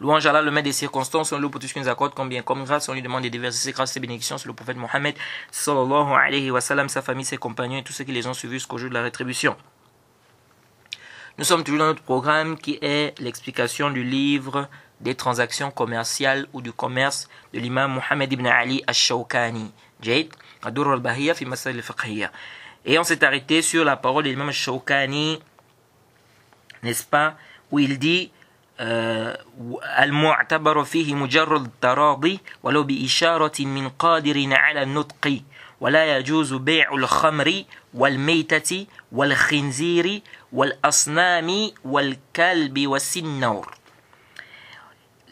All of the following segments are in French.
Louange à Allah, le maître des circonstances, on loue pour tout ce qu'il nous accorde, combien comme grâce, on lui demande de déverser ses grâces et bénédictions sur le prophète Mohammed, sallallahu wa sallam, sa famille, ses compagnons et tous ceux qui les ont suivis jusqu'au jour de la rétribution. Nous sommes toujours dans notre programme qui est l'explication du livre des transactions commerciales ou du commerce de l'imam Mohammed ibn Ali al-Shawkani, Et on s'est arrêté sur la parole de l'imam al-Shawkani, n'est-ce pas, où il dit المعتبر فيه مجرد التراضي ولو بإشارة من قادر على النطق ولا يجوز بيع الخمر والميتة والخنزير والأصنام والكلب والسنور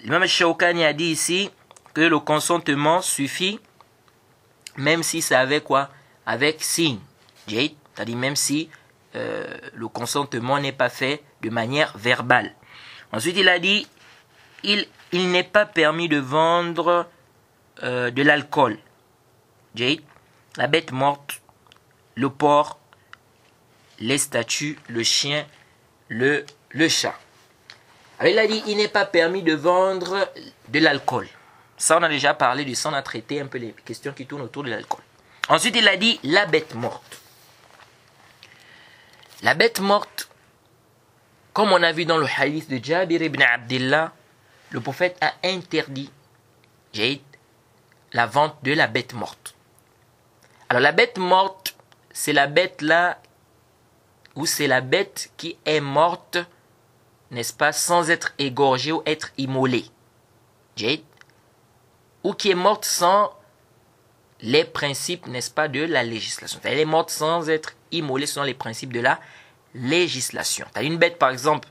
L'imam Shawkani a dit ici que le consentement suffit même si c'est avec quoi Avec signe. C'est-à-dire même si euh, le consentement n'est pas fait de manière verbale. Ensuite, il a dit il, n'est pas permis de vendre euh, de l'alcool. La bête morte, le porc, les statues, le chien, le, le chat. Alors, il a dit il n'est pas permis de vendre de l'alcool. Ça, on a déjà parlé de ça, on a traité un peu les questions qui tournent autour de l'alcool. Ensuite, il a dit la bête morte. La bête morte, comme on a vu dans le hadith de Jabir ibn Abdullah, le prophète a interdit la vente de la bête morte. Alors la bête morte, c'est la bête là où c'est la bête qui est morte, n'est-ce pas, sans être égorgée ou être immolée. Ou qui est morte sans les principes, n'est-ce pas, de la législation. Elle est morte sans être immolée selon les principes de la législation. Tu une bête, par exemple,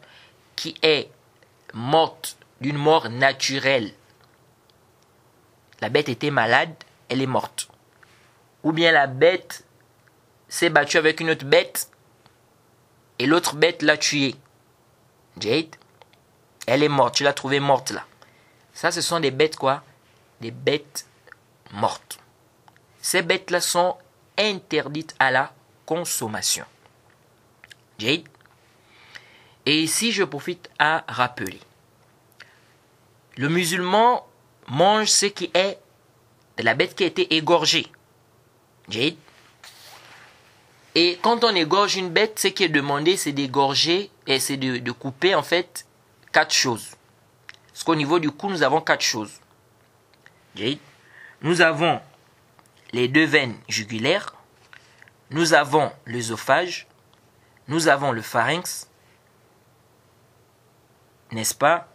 qui est morte d'une mort naturelle. La bête était malade, elle est morte. Ou bien la bête s'est battue avec une autre bête et l'autre bête l'a tuée. Jade, elle est morte, tu l'as trouvée morte là. Ça, ce sont des bêtes quoi? Des bêtes mortes. Ces bêtes-là sont interdites à la consommation. Jade. Et ici, je profite à rappeler. Le musulman mange ce qui est de la bête qui a été égorgée. Jade. Et quand on égorge une bête, ce qui est demandé, c'est d'égorger et c'est de, de, couper en fait quatre choses. Parce qu'au niveau du cou, nous avons quatre choses. Jade. Nous avons les deux veines jugulaires, nous avons l'œsophage, nous avons le pharynx, n'est-ce pas?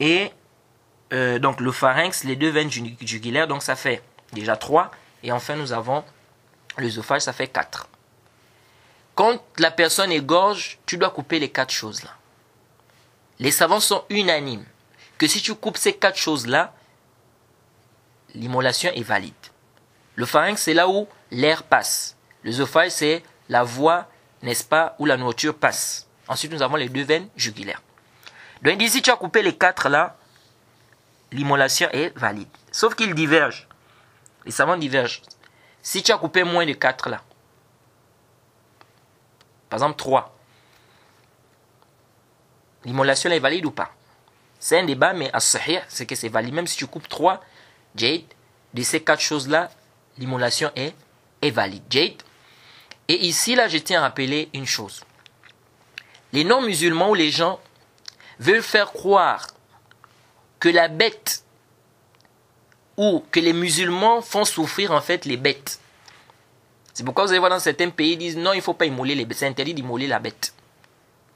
Et euh, donc le pharynx, les deux veines jugulaires, donc ça fait déjà trois. Et enfin, nous avons l'œsophage, ça fait quatre. Quand la personne égorge, tu dois couper les quatre choses-là. Les savants sont unanimes que si tu coupes ces quatre choses-là, l'immolation est valide. Le pharynx, c'est là où l'air passe. L'œsophage, c'est la voie n'est-ce pas, où la nourriture passe. Ensuite, nous avons les deux veines jugulaires. Donc, si tu as coupé les quatre là, l'immolation est valide. Sauf qu'ils divergent. Les savants divergent. Si tu as coupé moins de quatre là, par exemple trois, l'immolation est valide ou pas? C'est un débat, mais à sahih, c'est que c'est valide. Même si tu coupes trois, Jade, de ces quatre choses-là, l'immolation est, est valide. Jade, et ici, là, je tiens à rappeler une chose. Les non-musulmans ou les gens veulent faire croire que la bête ou que les musulmans font souffrir en fait les bêtes. C'est pourquoi vous allez voir dans certains pays, ils disent non, il ne faut pas immoler les bêtes. C'est interdit d'immoler la bête.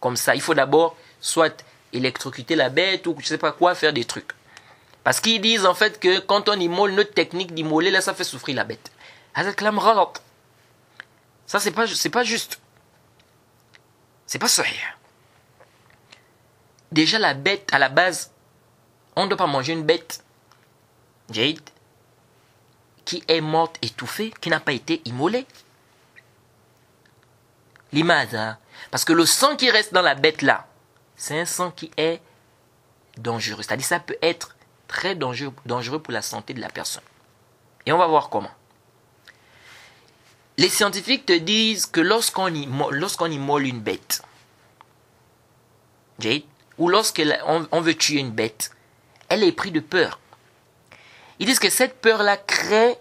Comme ça, il faut d'abord soit électrocuter la bête ou je ne sais pas quoi, faire des trucs. Parce qu'ils disent en fait que quand on immole, notre technique d'immoler, là, ça fait souffrir la bête. Ça, c'est pas, c'est pas juste. C'est pas sahih. Déjà, la bête, à la base, on ne doit pas manger une bête, Jade, qui est morte étouffée, qui n'a pas été immolée. Limada. Parce que le sang qui reste dans la bête là, c'est un sang qui est dangereux. C'est-à-dire ça peut être très dangereux, dangereux pour la santé de la personne. Et on va voir comment. Les scientifiques te disent que lorsqu'on immole une bête, ou lorsqu'on on veut tuer une bête, elle est prise de peur. Ils disent que cette peur-là crée,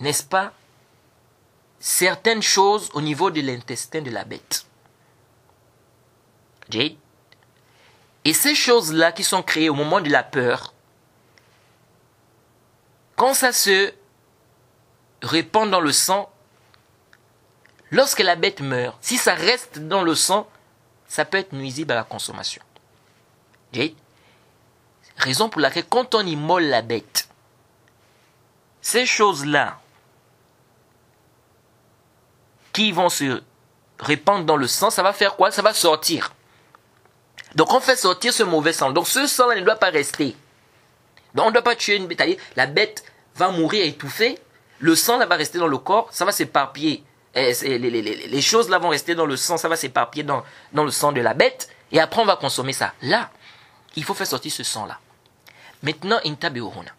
n'est-ce pas, certaines choses au niveau de l'intestin de la bête. Jade. Et ces choses-là qui sont créées au moment de la peur, quand ça se répand dans le sang, lorsque la bête meurt, si ça reste dans le sang, ça peut être nuisible à la consommation. Jade. Raison pour laquelle quand on immole la bête, ces choses-là qui vont se répandre dans le sang, ça va faire quoi? Ça va sortir. Donc on fait sortir ce mauvais sang. Donc ce sang-là ne doit pas rester. Donc on ne doit pas tuer une bête. La bête va mourir étouffée. Le sang là va rester dans le corps, ça va s'éparpiller. Les, choses là vont rester dans le sang, ça va s'éparpiller dans, dans le sang de la bête. Et après on va consommer ça. Là, il faut faire sortir ce sang-là. Maintenant, Intabeorona.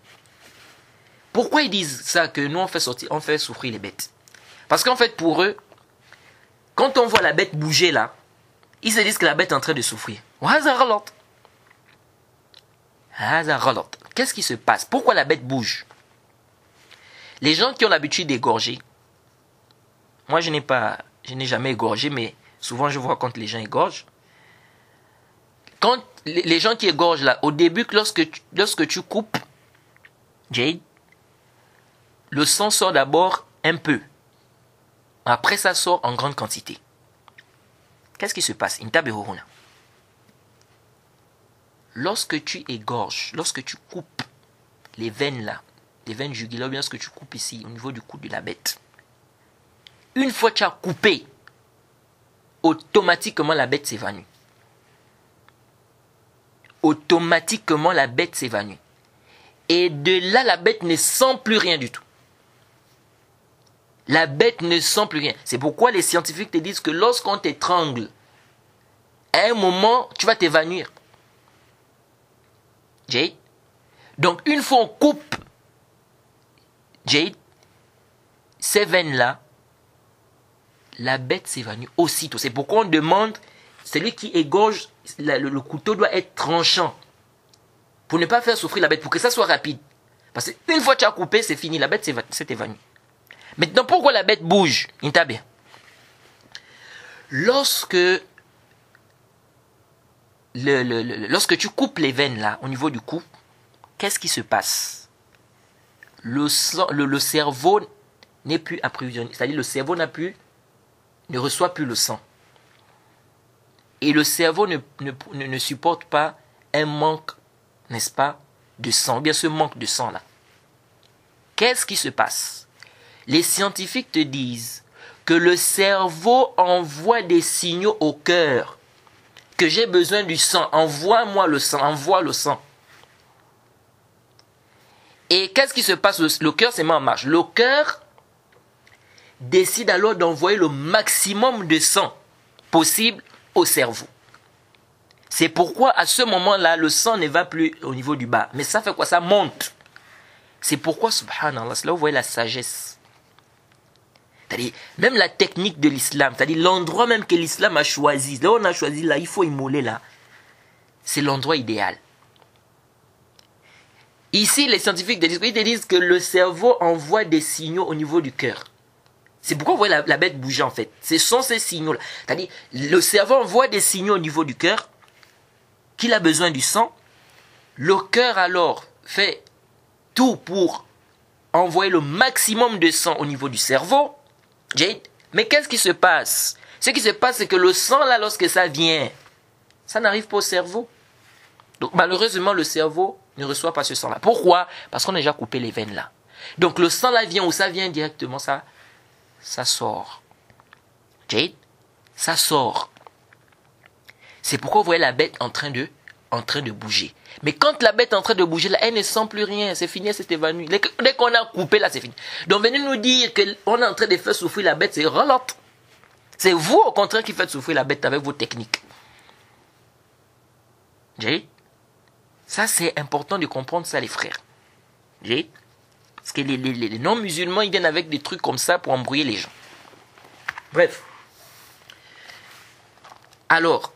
Pourquoi ils disent ça que nous on fait sortir, on fait souffrir les bêtes? Parce qu'en fait, pour eux, quand on voit la bête bouger là, ils se disent que la bête est en train de souffrir. Qu'est-ce qui se passe? Pourquoi la bête bouge? Les gens qui ont l'habitude d'égorger, moi je n'ai pas, je n'ai jamais égorgé, mais souvent je vois quand les gens égorgent. Quand les gens qui égorgent là, au début, lorsque tu, lorsque tu coupes, Jade, le sang sort d'abord un peu. Après, ça sort en grande quantité. Qu'est-ce qui se passe? Lorsque tu égorges, lorsque tu coupes les veines là, les veines jugulaires, bien ce que tu coupes ici, au niveau du cou de la bête, une fois que tu as coupé, automatiquement la bête s'évanouit automatiquement la bête s'évanouit. Et de là, la bête ne sent plus rien du tout. La bête ne sent plus rien. C'est pourquoi les scientifiques te disent que lorsqu'on t'étrangle, à un moment, tu vas t'évanouir. Jade. Donc, une fois on coupe, Jade, ces veines-là, la bête s'évanouit aussitôt. C'est pourquoi on demande celui qui égorge, le, couteau doit être tranchant. Pour ne pas faire souffrir la bête, pour que ça soit rapide. Parce qu'une fois que tu as coupé, c'est fini, la bête s'est évanouie. Maintenant, pourquoi la bête bouge Lorsque, lorsque tu coupes les veines là, au niveau du cou, qu'est-ce qui se passe? Le, cerveau n'est plus approvisionné. C'est-à-dire le cerveau n'a plus, ne reçoit plus le sang. Et le cerveau ne, ne, supporte pas un manque, n'est-ce pas, de sang, bien ce manque de sang-là. Qu'est-ce qui se passe? Les scientifiques te disent que le cerveau envoie des signaux au cœur, que j'ai besoin du sang, envoie-moi le sang, envoie le sang. Et qu'est-ce qui se passe? Le cœur c'est en marche. Le cœur décide alors d'envoyer le maximum de sang possible au cerveau. C'est pourquoi à ce moment-là, le sang ne va plus au niveau du bas. Mais ça fait quoi? Ça monte. C'est pourquoi, subhanallah, là vous voyez la sagesse. C'est-à-dire, même la technique de l'islam, c'est-à-dire l'endroit même que l'islam a choisi, là on a choisi, là, il faut immoler là. C'est l'endroit idéal. Ici, les scientifiques disent que le cerveau envoie des signaux au niveau du cœur. C'est pourquoi vous voyez la, bête bouger en fait. Ce sont ces signaux-là. C'est-à-dire, le cerveau envoie des signaux au niveau du cœur qu'il a besoin du sang. Le cœur alors fait tout pour envoyer le maximum de sang au niveau du cerveau. Mais qu'est-ce qui se passe? Ce qui se passe, c'est que le sang, là, lorsque ça vient, ça n'arrive pas au cerveau. Donc malheureusement, le cerveau ne reçoit pas ce sang-là. Pourquoi? Parce qu'on a déjà coupé les veines là. Donc le sang là vient où? Ça vient directement, ça ça sort. Jade, ça sort. C'est pourquoi vous voyez la bête en train de, bouger. Mais quand la bête est en train de bouger, elle ne sent plus rien. C'est fini, elle s'est évanouie. Dès qu'on a coupé, là, c'est fini. Donc venez nous dire qu'on est en train de faire souffrir la bête, c'est relote. C'est vous, au contraire, qui faites souffrir la bête avec vos techniques. J'ai Ça, c'est important de comprendre ça, les frères. J'ai Parce que les, non-musulmans, ils viennent avec des trucs comme ça pour embrouiller les gens. Bref. Alors,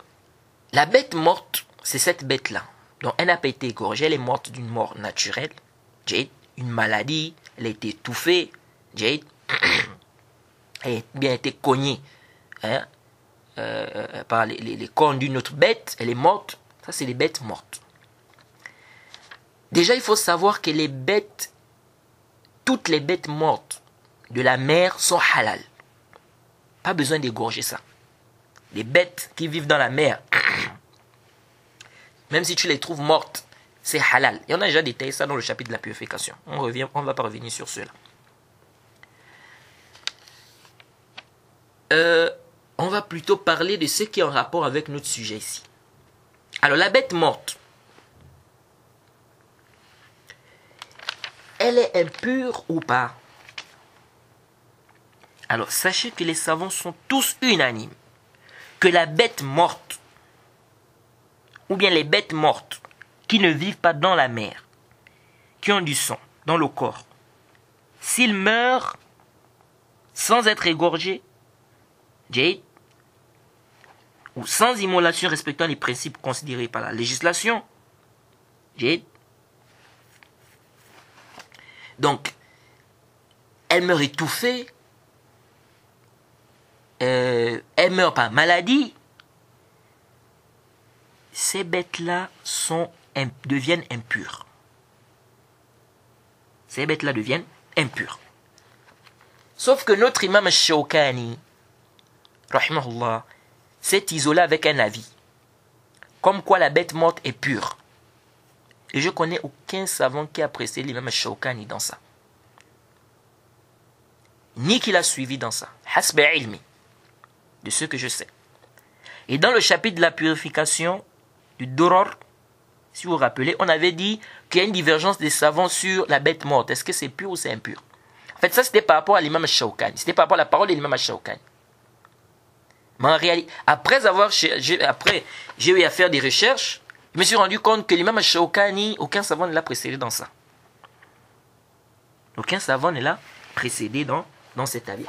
la bête morte, c'est cette bête-là. Donc, elle n'a pas été égorgée, elle est morte d'une mort naturelle. J'ai une maladie, elle a été étouffée. J'ai elle a bien été cognée hein, euh, par les, les, cornes d'une autre bête. Elle est morte. Ça, c'est les bêtes mortes. Déjà, il faut savoir que les bêtes, toutes les bêtes mortes de la mer sont halal. Pas besoin d'égorger ça. Les bêtes qui vivent dans la mer, même si tu les trouves mortes, c'est halal. Et on a déjà détaillé ça dans le chapitre de la purification. On revient, va pas revenir sur cela. Euh, on va plutôt parler de ce qui est en rapport avec notre sujet ici. Alors la bête morte, elle est impure ou pas. Alors sachez que les savants sont tous unanimes que la bête morte, ou bien les bêtes mortes qui ne vivent pas dans la mer, qui ont du sang dans le corps, s'ils meurent sans être égorgés, Jade, ou sans immolation respectant les principes considérés par la législation, Jade, donc, elle meurt étouffée, euh, elle meurt par maladie, ces bêtes-là deviennent impures. Ces bêtes-là deviennent impures. Sauf que notre imam Shawkani, rahimahullah, s'est isolé avec un avis. Comme quoi la bête morte est pure. Et je connais aucun savant qui a apprécié l'imam Shawkani dans ça. Ni qui l'a suivi dans ça. Hasbe ilmi. De ce que je sais. Et dans le chapitre de la purification du Doror, si vous vous rappelez, on avait dit qu'il y a une divergence des savants sur la bête morte. Est-ce que c'est pur ou c'est impur? En fait, ça c'était par rapport à l'imam Shawkani. C'était par rapport à la parole de l'imam Shawkani. Mais en réalité, après avoir, après, j'ai eu à faire des recherches, je me suis rendu compte que l'imam Shawkani, aucun savant ne l'a précédé dans ça. Aucun savant ne l'a précédé dans, dans cet avis.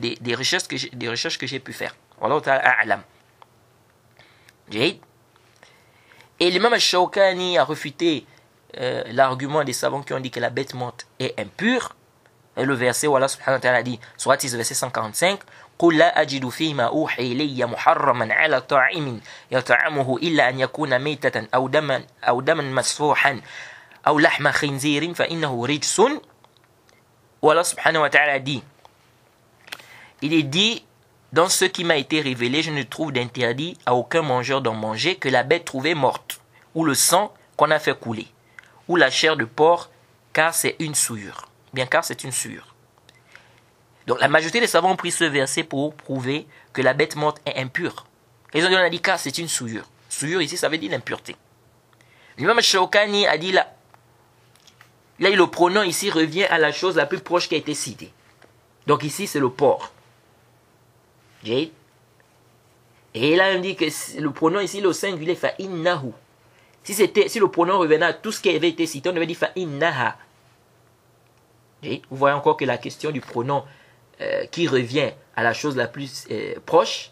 Des, des recherches que j'ai, des recherches que j'ai pu faire. a'lam. Et l'imam Shawkani a refuté euh, l'argument des savants qui ont dit que la bête morte est impure. Et le verset Allah subhanahu wa ta'ala dit, soit verset 145, قل لا أجد فيما أوحي إلي محرما على طاعم يطعمه إلا أن يكون ميتة أو دما أو دما مسفوحا أو لحم خنزير فإنه رجس والله سبحانه وتعالى dit il est dit dans ce qui m'a été révélé je ne trouve d'interdit à aucun mangeur d'en manger que la bête trouvée morte ou le sang qu'on a fait couler ou la chair de porc car c'est une souillure bien car c'est une souillure Donc la majorité des savants ont pris ce verset pour prouver que la bête morte est impure. Ils ont dit, car c'est une souillure. Souillure ici, ça veut dire l'impureté. L'imam Shawkani a dit là, là, le pronom ici revient à la chose la plus proche qui a été citée. Donc ici, c'est le porc. Et là, on dit que le pronom ici, le singulier, fa'innahu. Si, c'était, si le pronom revenait à tout ce qui avait été cité, on devait dire fa'innaha. Vous voyez encore que la question du pronom euh, qui revient à la chose la plus euh, proche,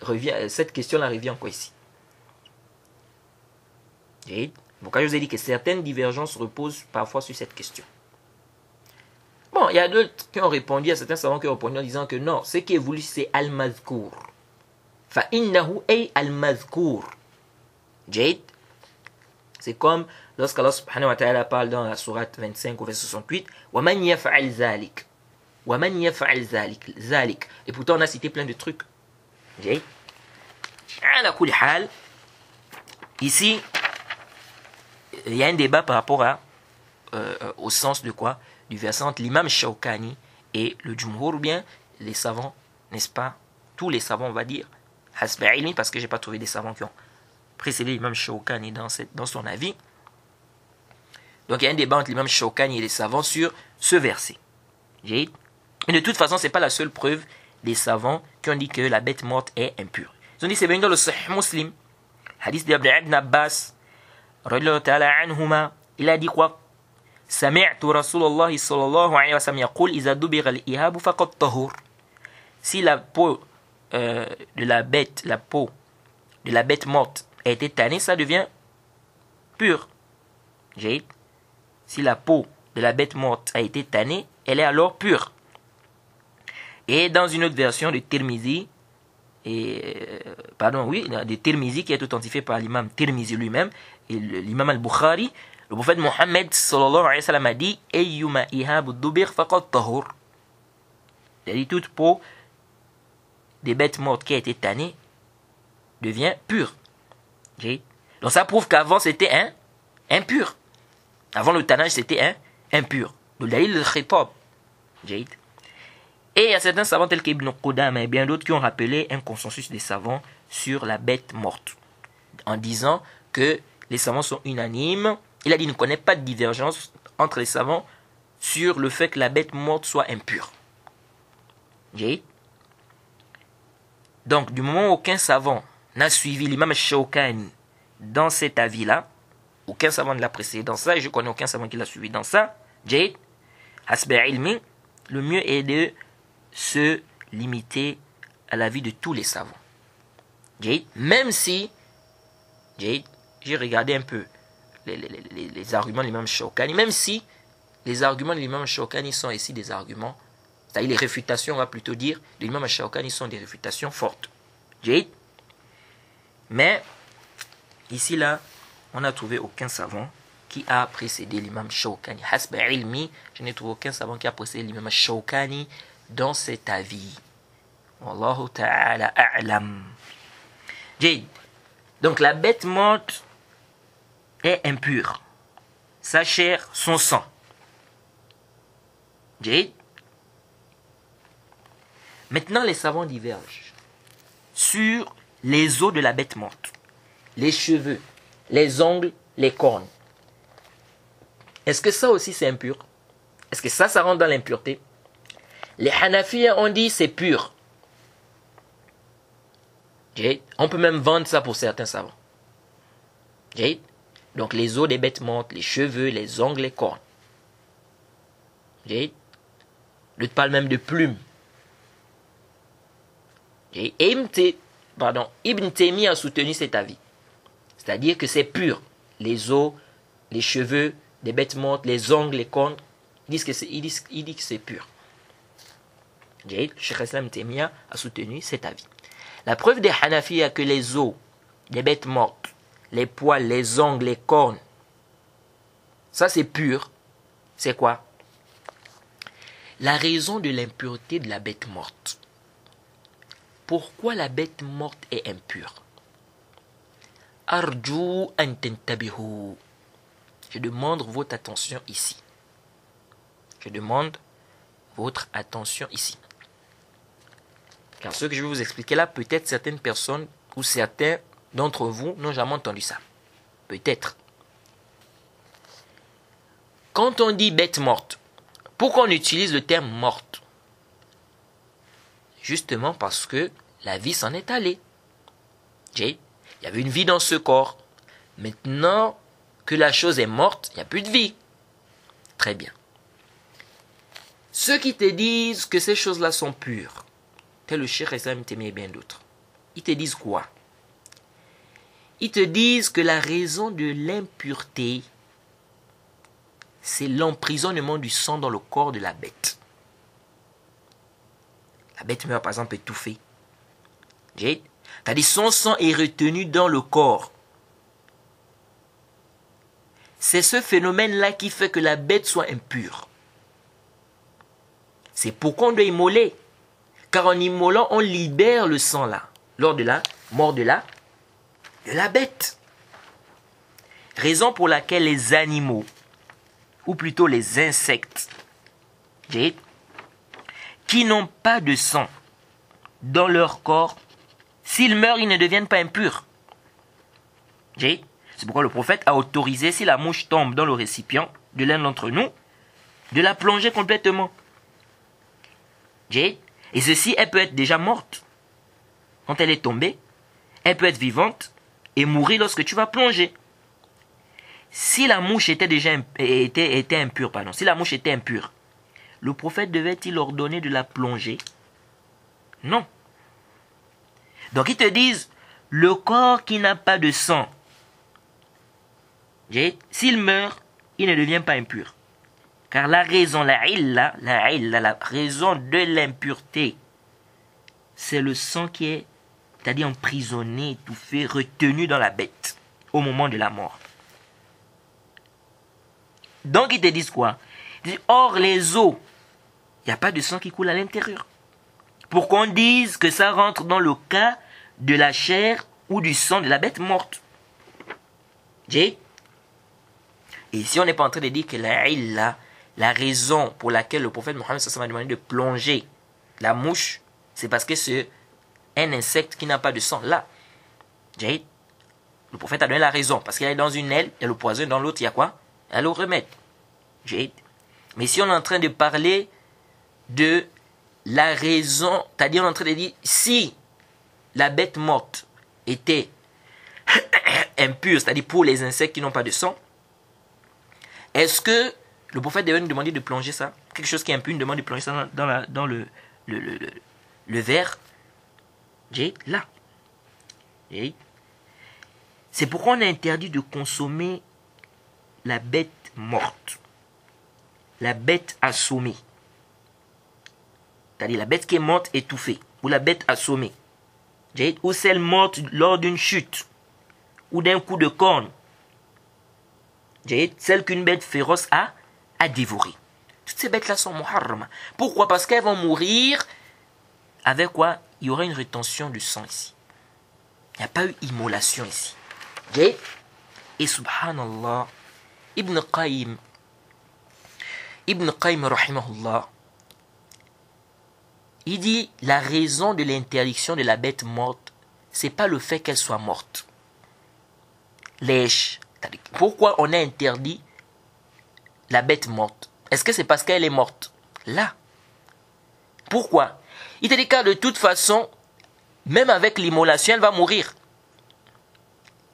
revient, euh, cette question-là revient encore ici. Et, pourquoi je vous ai dit que certaines divergences reposent parfois sur cette question. Bon, il y a d'autres qui ont répondu, à certains savants qui ont répondu en disant que non, ce qui est voulu, c'est al-mazkour. Fa innahu ay al-mazkour. Jade, c'est comme lorsqu'Allah subhanahu wa ta'ala parle dans la sourate 25 au verset 68, wa man yaf'al zalik. Et pourtant, on a cité plein de trucs. Ici, il y a un débat par rapport à, euh, au sens de quoi? Du verset entre l'imam Shawkani et le Jumhur, ou bien les savants, n'est-ce pas? Tous les savants, on va dire, parce que je n'ai pas trouvé des savants qui ont précédé l'imam Shawkani dans, dans son avis. Donc il y a un débat entre l'imam Shawkani et les savants sur ce verset. Mais de toute façon, ce n'est pas la seule preuve des savants qui ont dit que la bête morte est impure. Ils ont dit c'est venu dans le Sahih Muslim, hadith d'Abdullah ibn Abbas, il a dit quoi سمعت رسول الله صلى الله عليه وسلم يقول إذا دبغ الإهاب فقد طهور si la peau euh, de la bête, la peau de la bête morte a été tannée, ça devient pur. Si la peau de la bête morte a été tannée, elle est alors pure. Et dans une autre version de Tirmizi, euh, pardon, oui, de Tirmizi qui est authentifié par l'imam Tirmizi lui-même, et l'imam al-Bukhari, le prophète Mohammed sallallahu alayhi wa sallam a dit Ayyuma tahur. Dit toute peau des bêtes mortes qui a été tannée devient pure. Donc ça prouve qu'avant c'était un impur. Avant le tannage c'était un impur. Donc il le khitab. Et il y a certains savants tels qu'Ibn Qudam et bien d'autres qui ont rappelé un consensus des savants sur la bête morte. En disant que les savants sont unanimes. Il a dit qu'il ne connaît pas de divergence entre les savants sur le fait que la bête morte soit impure. Donc, du moment où aucun savant n'a suivi l'imam Shawkani dans cet avis-là, aucun savant ne l'a précédé dans ça, et je connais aucun savant qui l'a suivi dans ça, Jade, ilmi, le mieux est de se limiter à l'avis de tous les savants. Jade, même si, Jade, j'ai regardé un peu les, arguments de l'imam Shawkani, même si les arguments de l'imam Shawkani sont ici des arguments c'est-à-dire les réfutations, on va plutôt dire, de l'imam Shawkani sont des réfutations fortes. Mais, ici, là, on n'a trouvé aucun savant qui a précédé l'imam Shawkani. Hasba ilmi, je n'ai trouvé aucun savant qui a précédé l'imam Shawkani dans cet avis. Wallahu ta'ala a'lam. Donc la bête morte est impure. Sa chair, son sang. Jade. Maintenant, les savants divergent sur les os de la bête morte, les cheveux, les ongles, les cornes. Est-ce que ça aussi c'est impur? Est-ce que ça, ça rentre dans l'impureté? Les Hanafiya ont dit c'est pur. On peut même vendre ça pour certains savants. Donc les os des bêtes mortes, les cheveux, les ongles, les cornes. Je parle même de plumes. Et Ibn, Taymi a soutenu cet avis. C'est-à-dire que c'est pur. Les os, les cheveux, les bêtes mortes, les ongles, les cornes, disent que il, dit, que c'est pur. Sheikh Islam Taymiya a soutenu cet avis. La preuve des Hanafi que les os des bêtes mortes, les poils, les ongles, les cornes, ça c'est pur. C'est quoi? La raison de l'impureté de la bête morte pourquoi la bête morte est impure? Arju Je demande votre attention ici. Je demande votre attention ici. Car ce que je vais vous expliquer là, peut-être certaines personnes ou certains d'entre vous n'ont jamais entendu ça. Peut-être. Quand on dit bête morte, pourquoi on utilise le terme morte? Justement parce que la vie s'en est allée. il y avait une vie dans ce corps. Maintenant que la chose est morte, il n'y a plus de vie. Très bien. Ceux qui te disent que ces choses-là sont pures, tel le Cheikh Islam et bien d'autres, ils te disent quoi? Ils te disent que la raison de l'impureté, c'est l'emprisonnement du sang dans le corps de la bête. La bête meurt par exemple étouffée. C'est-à-dire son sang est retenu dans le corps. C'est ce phénomène-là qui fait que la bête soit impure. C'est pourquoi on doit immoler. Car en immolant, on libère le sang là, lors de la mort de la, de la bête. Raison pour laquelle les animaux, ou plutôt les insectes, qui n'ont pas de sang dans leur corps, s'ils meurent, ils ne deviennent pas impurs. C'est pourquoi le prophète a autorisé, si la mouche tombe dans le récipient de l'un d'entre nous, de la plonger complètement. Et ceci, elle peut être déjà morte. Quand elle est tombée, elle peut être vivante et mourir lorsque tu vas plonger. Si la mouche était déjà était, était impure, pardon, si la mouche était impure, le prophète devait-il ordonner de la plonger? Non. Donc ils te disent, le corps qui n'a pas de sang, s'il meurt, il ne devient pas impur. Car la raison, la illa, la illa, la raison de l'impureté, c'est le sang qui est, c'est-à-dire emprisonné, étouffé, retenu dans la bête au moment de la mort. Donc ils te disent quoi? Or les os, il n'y a pas de sang qui coule à l'intérieur. Pour qu'on dise que ça rentre dans le cas de la chair ou du sang de la bête morte? Et ici, on n'est pas en train de dire que la illa, la raison pour laquelle le prophète Mohammed a demandé de plonger la mouche, c'est parce que c'est un insecte qui n'a pas de sang. Là, le prophète a donné la raison. Parce qu'il est dans une aile, il y a le poison, dans l'autre, il y a quoi? Il y a le remède. Mais si on est en train de parler de la raison, c'est-à-dire on est en train de dire, si la bête morte était impure, c'est-à-dire pour les insectes qui n'ont pas de sang, est-ce que le prophète devait nous demander de plonger ça Quelque chose qui est impur, nous demande de plonger ça dans, le, verre J'ai là. C'est pourquoi on a interdit de consommer la bête morte, la bête assommée. C'est-à-dire la bête qui est morte étouffée, ou la bête assommée ou celle morte lors d'une chute ou d'un coup de corne. Celle qu'une bête féroce a, a dévoré. Toutes ces bêtes-là sont muharrama. Pourquoi? Parce qu'elles vont mourir avec quoi? Il y aura une rétention du sang ici. Il n'y a pas eu immolation ici. Et subhanallah, Ibn Qayyim, Ibn Qayyim rahimahullah, il dit la raison de l'interdiction de la bête morte, c'est pas le fait qu'elle soit morte. Lèche. Pourquoi on a interdit la bête morte Est-ce que c'est parce qu'elle est morte Là. Pourquoi Il te dit que de toute façon, même avec l'immolation, elle va mourir.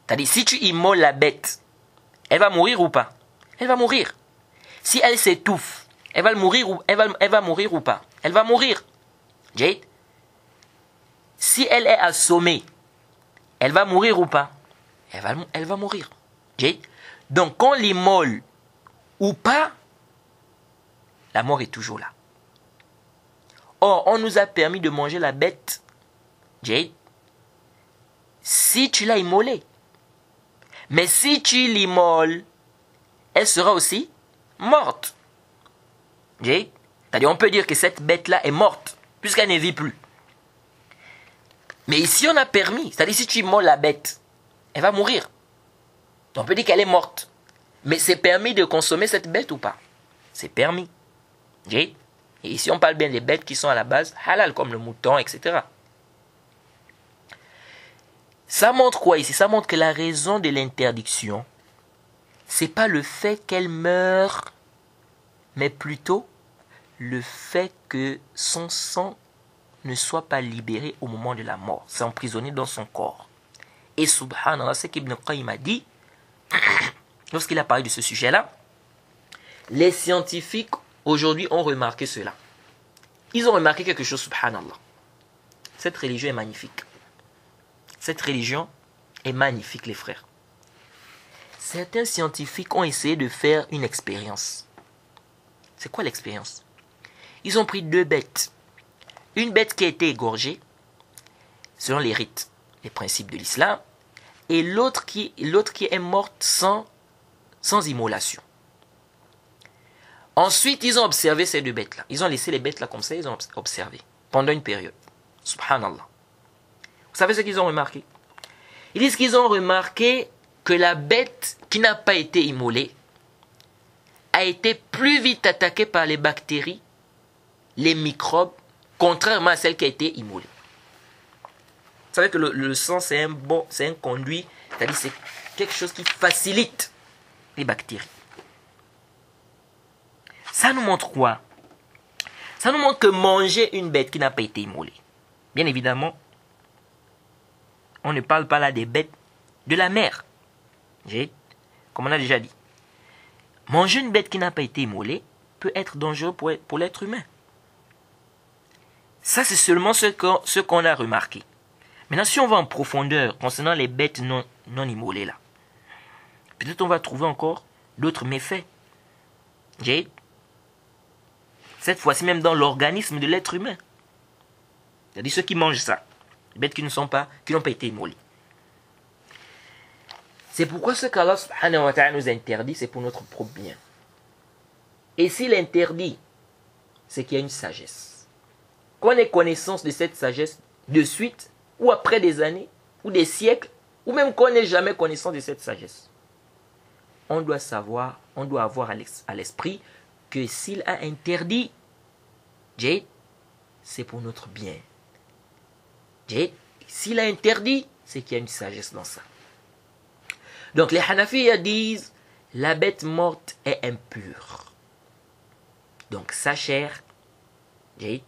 C'est-à-dire, si tu immoles la bête, elle va mourir ou pas Elle va mourir. Si elle s'étouffe, elle va mourir ou elle elle va mourir ou pas Elle va mourir. Jade, si elle est assommée, elle va mourir ou pas elle va, mourir. Jade. Donc, qu'on l'immole ou pas, la mort est toujours là. Or, on nous a permis de manger la bête, Jade, si tu l'as immolée. Mais si tu l'immoles, elle sera aussi morte. Jade. C'est-à-dire, on peut dire que cette bête-là est morte puisqu'elle ne vit plus. Mais ici, on a permis. C'est-à-dire, si tu immoles la bête, elle va mourir. On peut dire qu'elle est morte. Mais c'est permis de consommer cette bête ou pas? C'est permis. Et ici, on parle bien des bêtes qui sont à la base halal, comme le mouton, etc. Ça montre quoi ici? Ça montre que la raison de l'interdiction, c'est pas le fait qu'elle meure, mais plutôt le fait que son sang ne soit pas libéré au moment de la mort. C'est emprisonné dans son corps. Et subhanallah, ce qu'Ibn Qayyim a dit, lorsqu'il a parlé de ce sujet-là, les scientifiques aujourd'hui ont remarqué cela. Ils ont remarqué quelque chose, subhanallah. Cette religion est magnifique. Cette religion est magnifique, les frères. Certains scientifiques ont essayé de faire une expérience. C'est quoi l'expérience? Ils ont pris deux bêtes. Une bête qui a été égorgée, selon les rites, les principes de l'islam, et l'autre qui, qui est morte sans, sans immolation. Ensuite, ils ont observé ces deux bêtes-là. Ils ont laissé les bêtes-là comme ça, ils ont observé pendant une période. Subhanallah. Vous savez ce qu'ils ont remarqué? Ils disent qu'ils ont remarqué que la bête qui n'a pas été immolée a été plus vite attaquée par les bactéries les microbes, contrairement à celle qui a été immolée. Vous savez que le, sang, c'est un bon, conduit, c'est-à-dire c'est quelque chose qui facilite les bactéries. Ça nous montre quoi? Ça nous montre que manger une bête qui n'a pas été immolée. Bien évidemment, on ne parle pas là des bêtes de la mer. Comme on a déjà dit. Manger une bête qui n'a pas été immolée peut être dangereux pour, l'être humain. Ça, c'est seulement ce qu'on a remarqué. Maintenant, si on va en profondeur concernant les bêtes non, non immolées là, peut-être on va trouver encore d'autres méfaits. Cette fois-ci même dans l'organisme de l'être humain. C'est-à-dire ceux qui mangent ça. Bêtes qui ne sont pas, qui n'ont pas été immolées. C'est pourquoi ce qu'Allah nous interdit, c'est pour notre propre bien. Et s'il interdit, c'est qu'il y a une sagesse. Qu'on ait connaissance de cette sagesse de suite, ou après des années, ou des siècles, ou même qu'on n'ait jamais connaissance de cette sagesse. On doit savoir, on doit avoir à l'esprit que s'il a interdit, Jade, c'est pour notre bien. Jade, s'il a interdit, c'est qu'il y a une sagesse dans ça. Donc les Hanafiya disent, la bête morte est impure. Donc sa chair, Jade,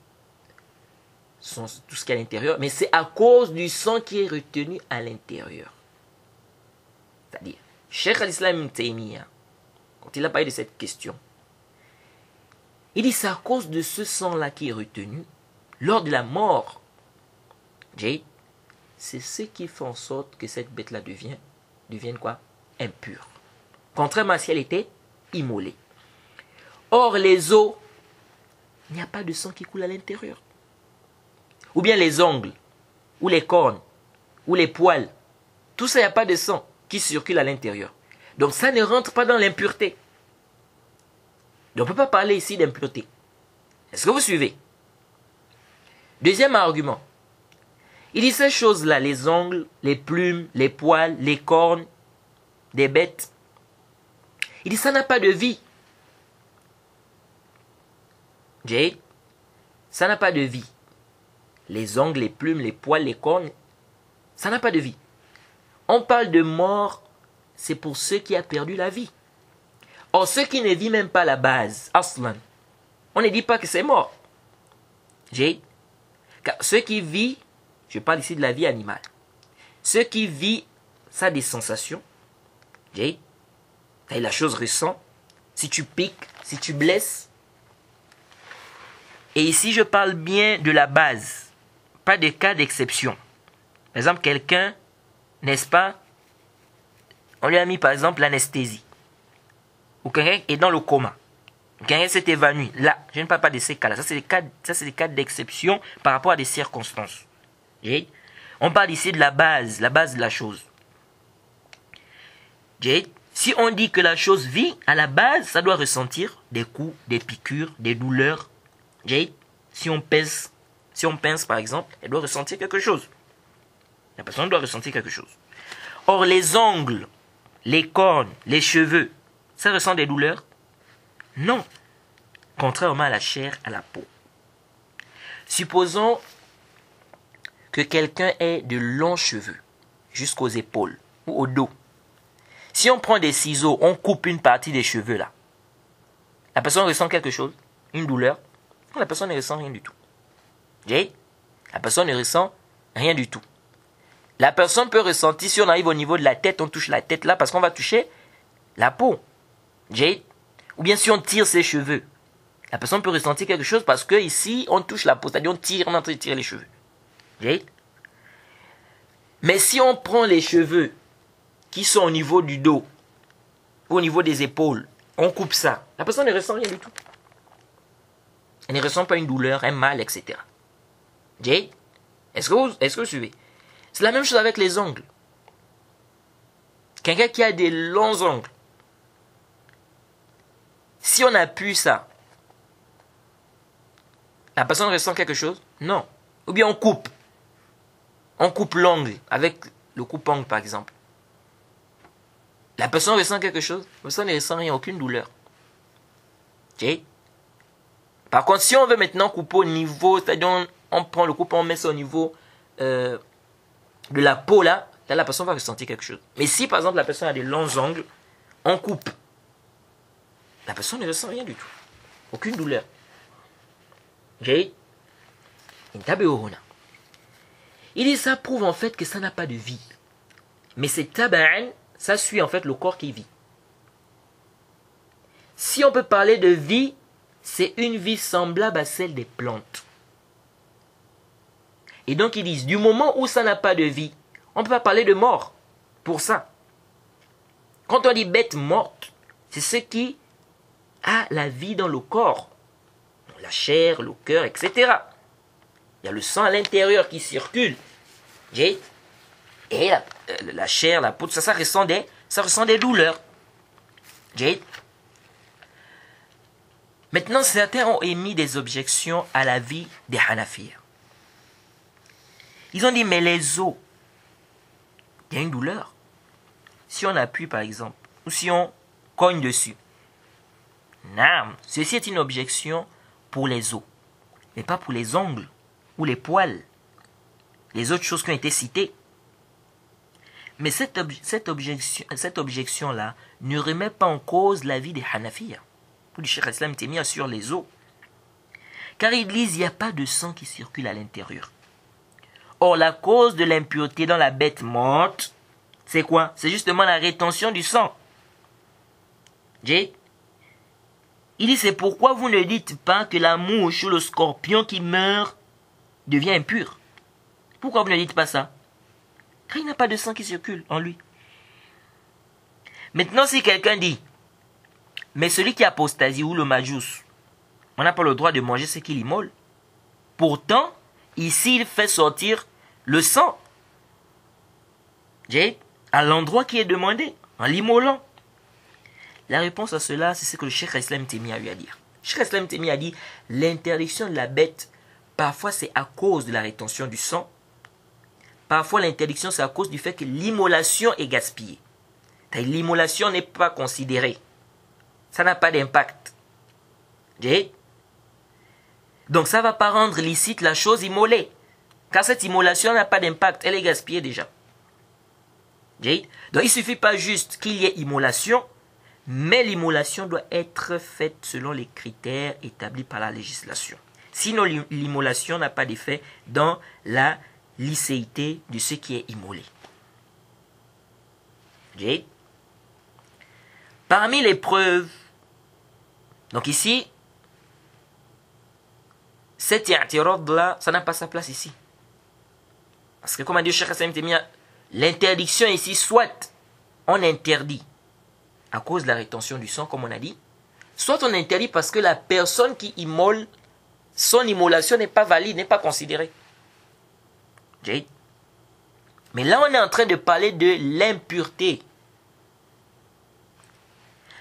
tout ce qui est à l'intérieur, mais c'est à cause du sang qui est retenu à l'intérieur. C'est-à-dire, Cheikh al-Islam quand il a parlé de cette question, il dit c'est à cause de ce sang-là qui est retenu lors de la mort. C'est ce qui fait en sorte que cette bête-là devienne, devienne quoi? Impure. Contrairement à si elle était immolée. Or, les os, il n'y a pas de sang qui coule à l'intérieur. Ou bien les ongles, ou les cornes, ou les poils. Tout ça, il n'y a pas de sang qui circule à l'intérieur. Donc ça ne rentre pas dans l'impureté. On ne peut pas parler ici d'impureté. Est-ce que vous suivez? Deuxième argument. Il dit ces choses-là, les ongles, les plumes, les poils, les cornes des bêtes. Il dit ça n'a pas de vie. Jay, ça n'a pas de vie. Les ongles, les plumes, les poils, les cornes, ça n'a pas de vie. On parle de mort, c'est pour ceux qui ont perdu la vie. Or, ceux qui ne vivent même pas la base, Aslan, on ne dit pas que c'est mort. J'ai. Car ceux qui vivent, je parle ici de la vie animale. Ceux qui vivent, ça a des sensations. J'ai. Et la chose ressent. Si tu piques, si tu blesses. Et ici, je parle bien de la base, pas des cas d'exception. Par exemple, quelqu'un, n'est-ce pas, on lui a mis par exemple l'anesthésie ou quelqu'un est dans le coma, quelqu'un s'est évanoui, là, je ne parle pas de ces cas-là. Ça, c'est des cas, ça, c'est des cas d'exception par rapport à des circonstances. On parle ici de la base, la base de la chose. Si on dit que la chose vit, à la base, ça doit ressentir des coups, des piqûres, des douleurs. Si on pèse, si on pince par exemple, elle doit ressentir quelque chose. La personne doit ressentir quelque chose. Or, les ongles, les cornes, les cheveux, ça ressent des douleurs? Non. Contrairement à la chair, à la peau. Supposons que quelqu'un ait de longs cheveux jusqu'aux épaules ou au dos. Si on prend des ciseaux, on coupe une partie des cheveux là. La personne ressent quelque chose, une douleur? La personne ne ressent rien du tout. La personne ne ressent rien du tout. La personne peut ressentir, si on arrive au niveau de la tête, on touche la tête là parce qu'on va toucher la peau. Jade. Ou bien si on tire ses cheveux. La personne peut ressentir quelque chose parce que ici, on touche la peau, c'est-à-dire on tire, on est les cheveux. Jade. Mais si on prend les cheveux qui sont au niveau du dos, ou au niveau des épaules, on coupe ça, la personne ne ressent rien du tout. Elle ne ressent pas une douleur, un mal, etc. Jade, est-ce que vous suivez? C'est la même chose avec les ongles. Quelqu'un qui a des longs ongles, si on appuie ça, la personne ressent quelque chose? Non. Ou bien on coupe. On coupe l'ongle avec le coupe-ongle par exemple. La personne ressent quelque chose? La personne ne ressent rien, aucune douleur. Par contre, si on veut maintenant couper au niveau, c'est-à-dire on, prend le coupe, on met ça au niveau euh, de la peau là, là la personne va ressentir quelque chose. Mais si par exemple la personne a des longs ongles, on coupe la personne ne ressent rien du tout. Aucune douleur. Il dit ça prouve en fait que ça n'a pas de vie. Mais c'est taba'an, ça suit en fait le corps qui vit. Si on peut parler de vie, c'est une vie semblable à celle des plantes. Et donc ils disent, du moment où ça n'a pas de vie, on ne peut pas parler de mort pour ça. Quand on dit bête morte, c'est ce qui a la vie dans le corps. La chair, le cœur, etc. Il y a le sang à l'intérieur qui circule. Et la, euh, la, chair, la peau, ça, ça ressent des, ça ressent des douleurs. Maintenant, certains ont émis des objections à la vie des Hanafir. Ils ont dit, mais les os, il y a une douleur. Si on appuie, par exemple, ou si on cogne dessus. Non, ceci est une objection pour les os, mais pas pour les ongles ou les poils, les autres choses qui ont été citées. Mais cette, objection-là ne remet pas en cause la vie des Hanafiya. Pour le Cheikh Islam sur les os. Car ils disent il n'y a pas de sang qui circule à l'intérieur. Or, la cause de l'impureté dans la bête morte, c'est quoi? C'est justement la rétention du sang. J? Il dit c'est pourquoi vous ne dites pas que la mouche ou le scorpion qui meurt devient impur? Pourquoi vous ne dites pas ça? Car il n'a pas de sang qui circule en lui. Maintenant, si quelqu'un dit, mais celui qui apostasie ou le majus, on n'a pas le droit de manger ce qu'il immole. Pourtant, ici, il fait sortir le sang. À l'endroit qui est demandé, en l'immolant. La réponse à cela, c'est ce que le Cheikh Islam Temi a eu à dire. Le Cheikh Islam Temi a dit l'interdiction de la bête, parfois c'est à cause de la rétention du sang, parfois l'interdiction c'est à cause du fait que l'immolation est gaspillée. L'immolation n'est pas considérée. Ça n'a pas d'impact. Donc ça ne va pas rendre licite la chose immolée. Car cette immolation n'a pas d'impact, elle est gaspillée déjà. Donc il ne suffit pas juste qu'il y ait immolation, mais l'immolation doit être faite selon les critères établis par la législation. Sinon l'immolation n'a pas d'effet dans la licéité de ce qui est immolé. Parmi les preuves, donc ici, cette là, ça n'a pas sa place ici. Parce que comme a dit Cheikh Hassan l'interdiction ici, soit on interdit à cause de la rétention du sang, comme on a dit, soit on interdit parce que la personne qui immole, son immolation n'est pas valide, n'est pas considérée. Mais là, on est en train de parler de l'impureté.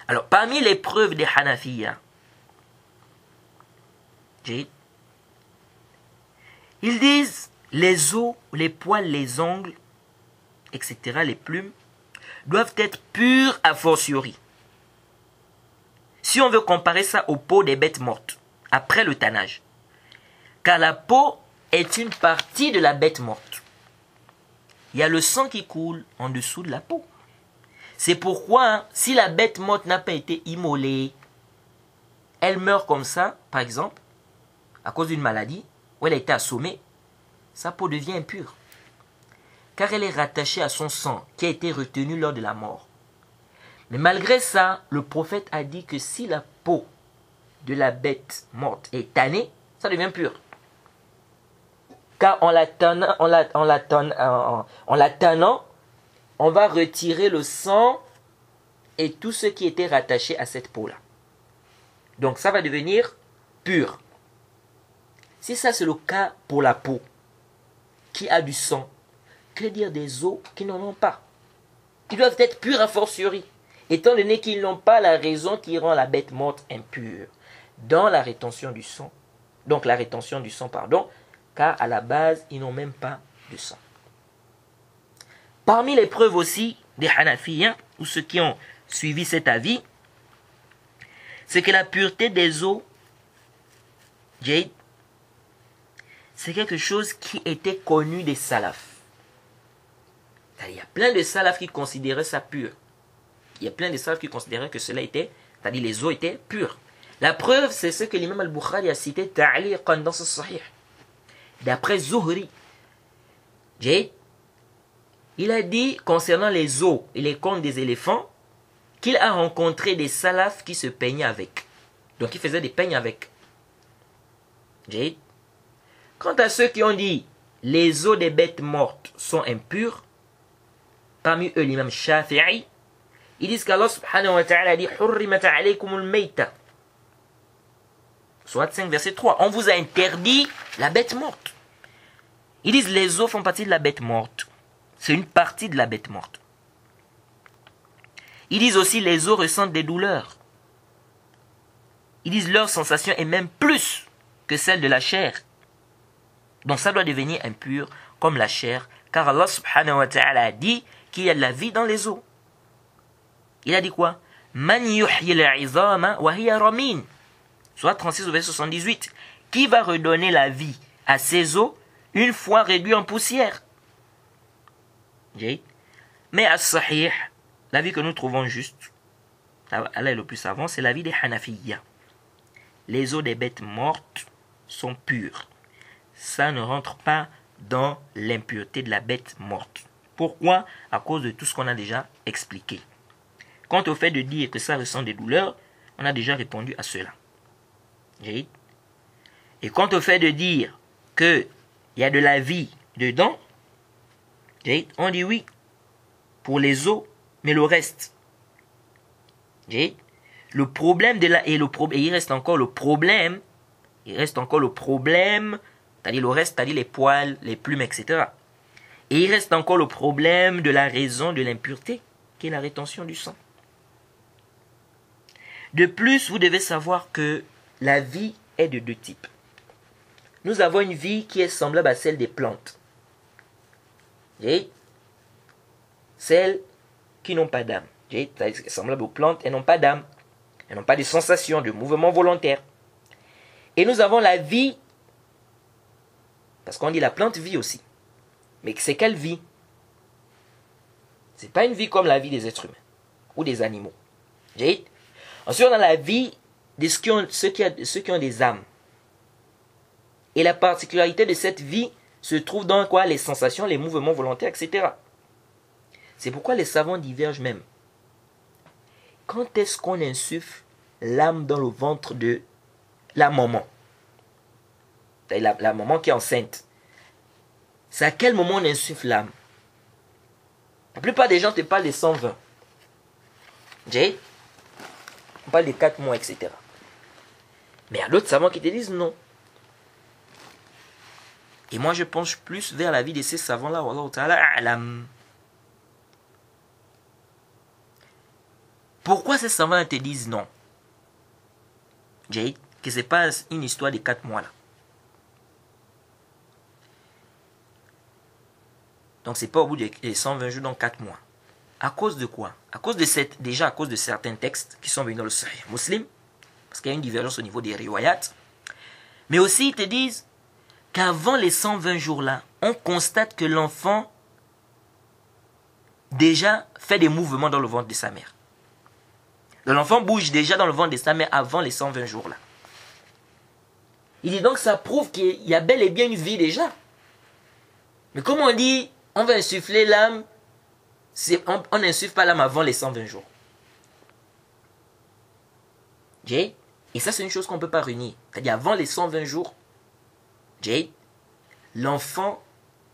Alors, parmi les preuves des Hanafiya, ils disent les os, les poils, les ongles, etc., les plumes, doivent être purs a fortiori. Si on veut comparer ça aux peaux des bêtes mortes, après le tannage. Car la peau est une partie de la bête morte. Il y a le sang qui coule en dessous de la peau. C'est pourquoi, si la bête morte n'a pas été immolée, elle meurt comme ça, par exemple, à cause d'une maladie, ou elle a été assommée, sa peau devient impure. Car elle est rattachée à son sang qui a été retenu lors de la mort. Mais malgré ça, le prophète a dit que si la peau de la bête morte est tannée, ça devient pur. Car en la, tannant, on va retirer le sang et tout ce qui était rattaché à cette peau-là. Donc ça va devenir pur. Si ça c'est le cas pour la peau, qui a du sang, que dire des os qui n'en ont pas? Qui doivent être purs a fortiori, étant donné qu'ils n'ont pas la raison qui rend la bête morte impure, dans la rétention du sang. Donc la rétention du sang, pardon, car à la base, ils n'ont même pas de sang. Parmi les preuves aussi des Hanafiens, ou ceux qui ont suivi cet avis, c'est que la pureté des eaux, Jade, c'est quelque chose qui était connu des salafs. Il y a plein de salafs qui considéraient ça pur. Il y a plein de salafs qui considéraient que cela était, c'est-à-dire les eaux étaient pures. La preuve, c'est ce que l'imam al-Bukhari a cité ta'liqan dans ce sahih. D'après Zuhri, il a dit concernant les os et les cornes des éléphants qu'il a rencontré des salafs qui se peignaient avec. Donc il faisait des peignes avec. Quant à ceux qui ont dit les os des bêtes mortes sont impurs, parmi eux l'imam Shafi'i, ils disent qu'Allah subhanahu wa ta'ala dit Soit 5 verset 3. On vous a interdit la bête morte. Ils disent les os font partie de la bête morte. C'est une partie de la bête morte. Ils disent aussi les os ressentent des douleurs. Ils disent leur sensation est même plus que celle de la chair. Donc ça doit devenir impur comme la chair, car Allah subhanahu wa ta'ala a dit qu'il y a de la vie dans les os. Il a dit quoi? Man wa Soit 36 au verset 78. Qui va redonner la vie à ces os une fois réduits en poussière? Mais à Sahih, la vie que nous trouvons juste, elle est le plus savant, c'est la vie des Hanafiya. Les os des bêtes mortes sont purs. Ça ne rentre pas dans l'impureté de la bête morte. Pourquoi? À cause de tout ce qu'on a déjà expliqué. Quant au fait de dire que ça ressent des douleurs, on a déjà répondu à cela. Et quant au fait de dire qu'il y a de la vie dedans, on dit oui pour les os, mais le reste. Le problème de la et il reste encore le problème, il reste encore le problème, c'est-à-dire le reste, c'est-à-dire les poils, les plumes, etc. Et il reste encore le problème de la raison de l'impureté, qui est la rétention du sang. De plus, vous devez savoir que la vie est de deux types. Nous avons une vie qui est semblable à celle des plantes. Et celles qui n'ont pas d'âme. Semblable aux plantes, elles n'ont pas d'âme. Elles n'ont pas de sensation, de mouvement volontaire. Et nous avons la vie, parce qu'on dit la plante vit aussi. Mais c'est quelle vie? C'est pas une vie comme la vie des êtres humains ou des animaux. Ensuite, on a la vie de ceux qui, ont, ceux, qui ont, des âmes. Et la particularité de cette vie se trouve dans quoi? Les sensations, les mouvements volontaires, etc. C'est pourquoi les savants divergent même. Quand est-ce qu'on insuffle l'âme dans le ventre de la maman? La, la maman qui est enceinte. C'est à quel moment on insuffle l'âme? La plupart des gens te parlent de 120. Jay? On parle de 4 mois, etc. Mais il y a d'autres savants qui te disent non. Et moi, je penche plus vers la vie de ces savants-là. Pourquoi ces savants te disent non? Jay, que ce n'est pas une histoire de 4 mois là. Donc c'est pas au bout des 120 jours, dans 4 mois. À cause de quoi? À cause de cette, déjà à cause de certains textes qui sont venus dans le Sahih muslim, parce qu'il y a une divergence au niveau des riwayat. Mais aussi, ils te disent qu'avant les 120 jours-là, on constate que l'enfant déjà fait des mouvements dans le ventre de sa mère. L'enfant bouge déjà dans le ventre de sa mère avant les 120 jours-là. Il dit donc ça prouve qu'il y a bel et bien une vie déjà. Mais comme on dit, on va insuffler l'âme, on n'insuffle pas l'âme avant les 120 jours. Jay? Et ça, c'est une chose qu'on ne peut pas réunir. C'est-à-dire, avant les 120 jours, Jay, l'enfant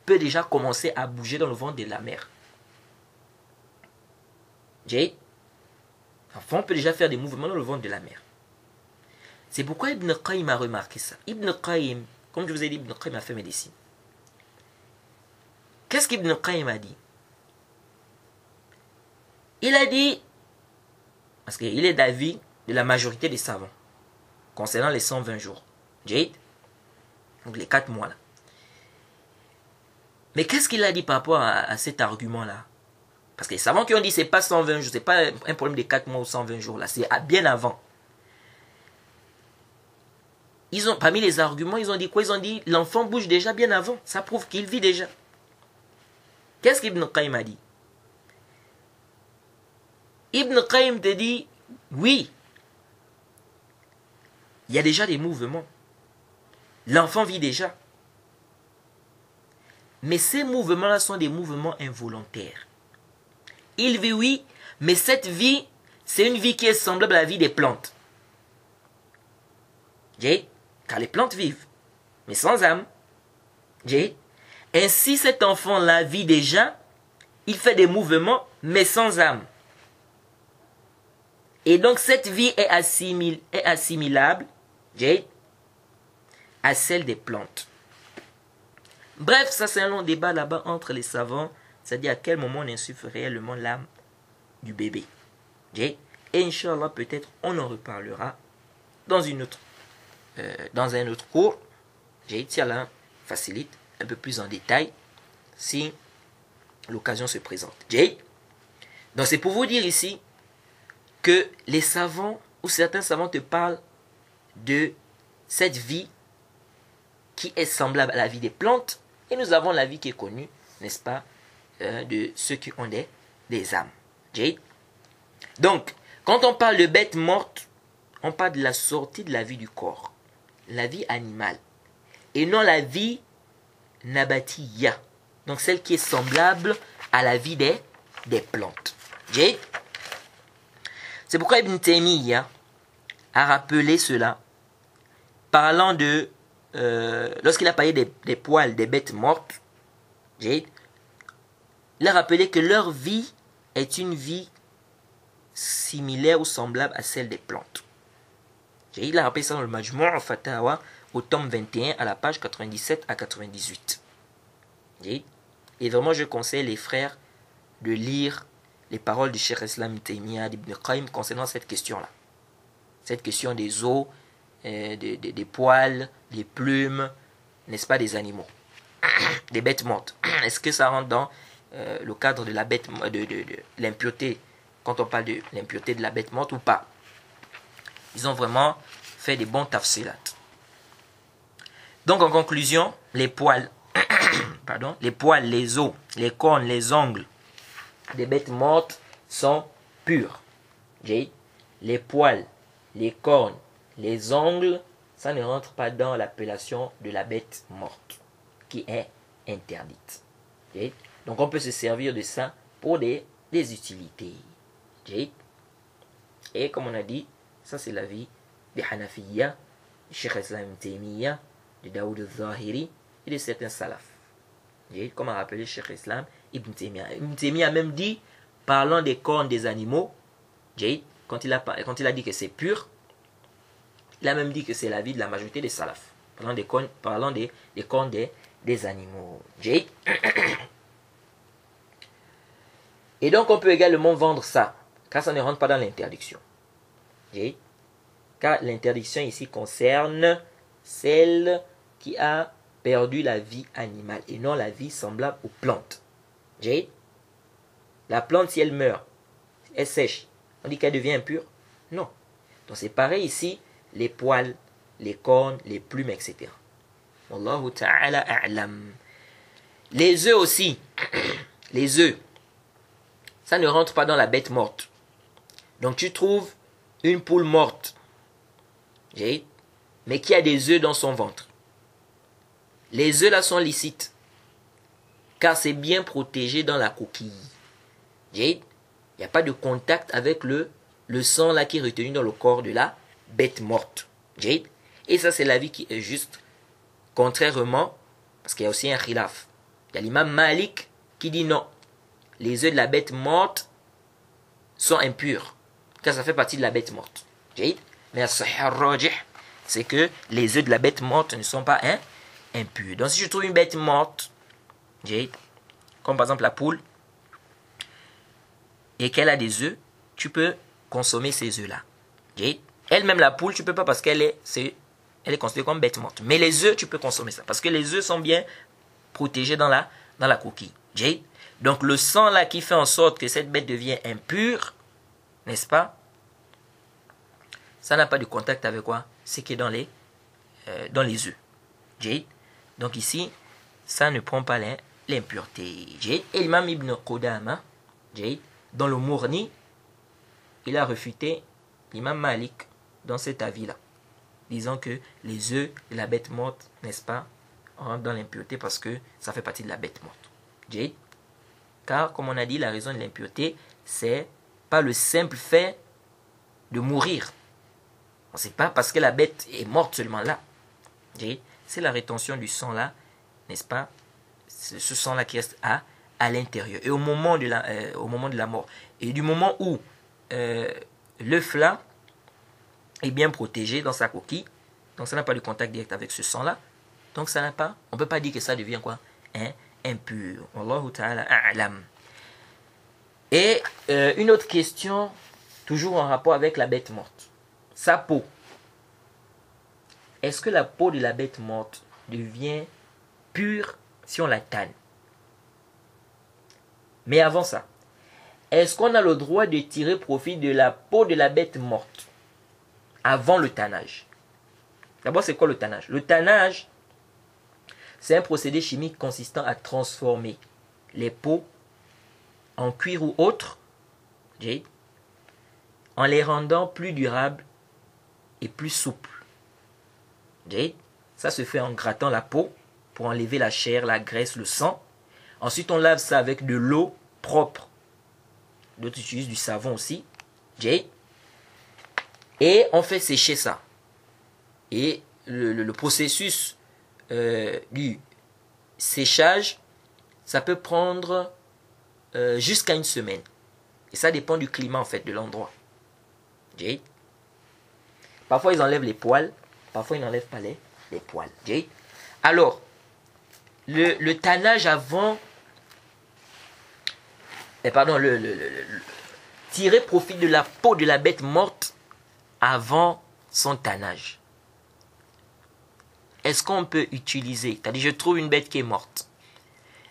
peut déjà commencer à bouger dans le ventre de la mère. Jay, l'enfant peut déjà faire des mouvements dans le ventre de la mère. C'est pourquoi Ibn Qayyim a remarqué ça. Ibn Qayyim, comme je vous ai dit, Ibn Qayyim a fait médecine. Qu'est-ce qu'Ibn Qayyim a dit? Il a dit, parce qu'il est d'avis de la majorité des savants, concernant les 120 jours. Jade, donc les 4 mois là. Mais qu'est-ce qu'il a dit par rapport à, cet argument-là? Parce que les savants qui ont dit c'est pas 120 jours, c'est pas un problème de 4 mois ou 120 jours là, c'est bien avant. Ils ont, parmi les arguments, ils ont dit quoi? Ils ont dit l'enfant bouge déjà bien avant. Ça prouve qu'il vit déjà. Qu'est-ce qu'Ibn Qayyim a dit? Ibn Qayyim te dit oui, il y a déjà des mouvements. L'enfant vit déjà. Mais ces mouvements-là sont des mouvements involontaires. Il vit, oui, mais cette vie, c'est une vie qui est semblable à la vie des plantes. Car les plantes vivent, mais sans âme. Ainsi, cet enfant-là vit déjà, il fait des mouvements, mais sans âme. Et donc, cette vie est, assimilable à celle des plantes. Bref, ça c'est un long débat là-bas entre les savants, c'est-à-dire à quel moment on insuffle réellement l'âme du bébé. Et Inch'Allah, peut-être on en reparlera dans, une autre, euh, dans un autre cours. J'ai là facilite un peu plus en détail si l'occasion se présente. Donc c'est pour vous dire ici que les savants ou certains savants te parlent de cette vie qui est semblable à la vie des plantes et nous avons la vie qui est connue, n'est-ce pas, euh, de ceux qui ont des, des âmes. Donc, quand on parle de bête morte, on parle de la sortie de la vie du corps, la vie animale, et non la vie nabatiya, donc celle qui est semblable à la vie des, des plantes. C'est pourquoi Ibn Taymiyyah a rappelé cela, parlant de, euh, lorsqu'il a parlé des, des, poils des bêtes mortes, il a rappelé que leur vie est une vie similaire ou semblable à celle des plantes. Il a rappelé ça dans le Majmur Fatawa au tome 21 à la page 97 à 98. Et vraiment, je conseille les frères de lire les paroles du Cheikh Islam Taymiyyah d'Ibn Qayyim concernant cette question-là. Cette question des os, euh, des, poils, des plumes, n'est-ce pas, des animaux, des bêtes mortes. Est-ce que ça rentre dans euh, le cadre de la bête, de, de l'impureté quand on parle de l'impureté de la bête morte ou pas? Ils ont vraiment fait des bons tafsilat. Donc en conclusion, les poils, pardon, les poils, les os, les cornes, les ongles des bêtes mortes sont purs. Les poils, les cornes, les ongles, ça ne rentre pas dans l'appellation de la bête morte, qui est interdite. Donc on peut se servir de ça pour des, utilités. Et comme on a dit, ça c'est la vie des Hanafiya, Sheikh Islam de Daoud al-Zahiri et de certains salafs. Comme a rappelé Sheikh Islam Ibn Taymiyyah. Ibn Taymiyyah a même dit, parlant des cornes des animaux, quand il a, quand il a dit que c'est pur, il a même dit que c'est la vie de la majorité des salafs. Parlant des cornes, parlant des, des cornes des, des animaux. Et donc on peut également vendre ça car ça ne rentre pas dans l'interdiction. Car l'interdiction ici concerne celle qui a perdu la vie animale et non la vie semblable aux plantes. La plante, si elle meurt, elle sèche, on dit qu'elle devient impure? Non. Donc c'est pareil ici, les poils, les cornes, les plumes, etc. Ta'ala. Les œufs aussi. Les œufs. Ça ne rentre pas dans la bête morte. Donc tu trouves une poule morte, mais qui a des œufs dans son ventre? Les œufs là sont licites, car c'est bien protégé dans la coquille. Il n'y a pas de contact avec le, le sang là qui est retenu dans le corps de la bête morte. Et ça c'est la vie qui est juste. Contrairement, parce qu'il y a aussi un khilaf. Il y a l'imam Malik qui dit non. Les œufs de la bête morte sont impurs car ça fait partie de la bête morte. Mais c'est que les œufs de la bête morte ne sont pas hein, impurs. Donc si je trouve une bête morte, comme par exemple la poule, et qu'elle a des œufs, tu peux consommer ces œufs-là. Elle-même, la poule, tu peux pas parce qu'elle est, est, elle est considérée comme bête morte. Mais les œufs, tu peux consommer ça. Parce que les œufs sont bien protégés dans la, dans la coquille. Donc le sang là qui fait en sorte que cette bête devient impure, n'est-ce pas? Ça n'a pas de contact avec quoi? Ce qui est dans les, euh, dans les œufs. Donc ici, ça ne prend pas l'impureté. Et l'imam Ibn Qudama, dans le Mourni, il a refuté l'imam Malik dans cet avis-là. disant que les œufs de la bête morte, n'est-ce pas, rentrent dans l'impureté parce que ça fait partie de la bête morte. Car, comme on a dit, la raison de l'impureté, c'est pas le simple fait de mourir. C'est pas parce que la bête est morte seulement là. C'est la rétention du sang là, n'est-ce pas? Ce sang là qui reste à, à l'intérieur. Et au moment, de la, euh, au moment de la mort. Et du moment où euh, l'œuf là est bien protégé dans sa coquille, donc ça n'a pas de contact direct avec ce sang là, donc ça n'a pas, on ne peut pas dire que ça devient quoi? Hein, Impur. Ta'ala a'lam. Et euh, une autre question, toujours en rapport avec la bête morte. Sa peau. Est-ce que la peau de la bête morte devient pure si on la tanne? Mais avant ça, est-ce qu'on a le droit de tirer profit de la peau de la bête morte avant le tannage? D'abord, c'est quoi le tannage? Le tannage, c'est un procédé chimique consistant à transformer les peaux en cuir ou autre, en les rendant plus durables et plus souples. Ça se fait en grattant la peau pour enlever la chair, la graisse, le sang. Ensuite, on lave ça avec de l'eau propre. D'autres utilisent du savon aussi. Et on fait sécher ça. Et le, processus euh, du séchage, ça peut prendre euh, jusqu'à une semaine. Et ça dépend du climat en fait de l'endroit. Parfois ils enlèvent les poils, parfois ils n'enlèvent pas les, les poils. Alors, le, le, tannage avant, eh, pardon, le, tirer profit de la peau de la bête morte avant son tannage. Est-ce qu'on peut utiliser, c'est-à-dire je trouve une bête qui est morte,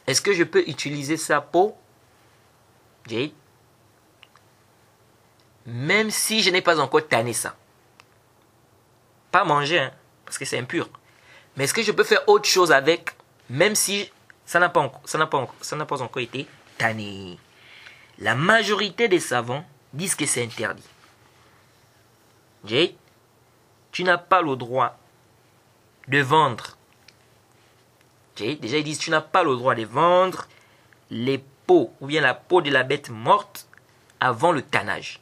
est-ce que je peux utiliser sa peau? Même si je n'ai pas encore tanné ça. Pas manger, hein, parce que c'est impur. Mais est-ce que je peux faire autre chose avec, même si ça n'a pas, encore été tanné? La majorité des savants disent que c'est interdit. Jay, tu n'as pas le droit de vendre. Jay, déjà ils disent tu n'as pas le droit de vendre les peau ou bien la peau de la bête morte avant le tannage.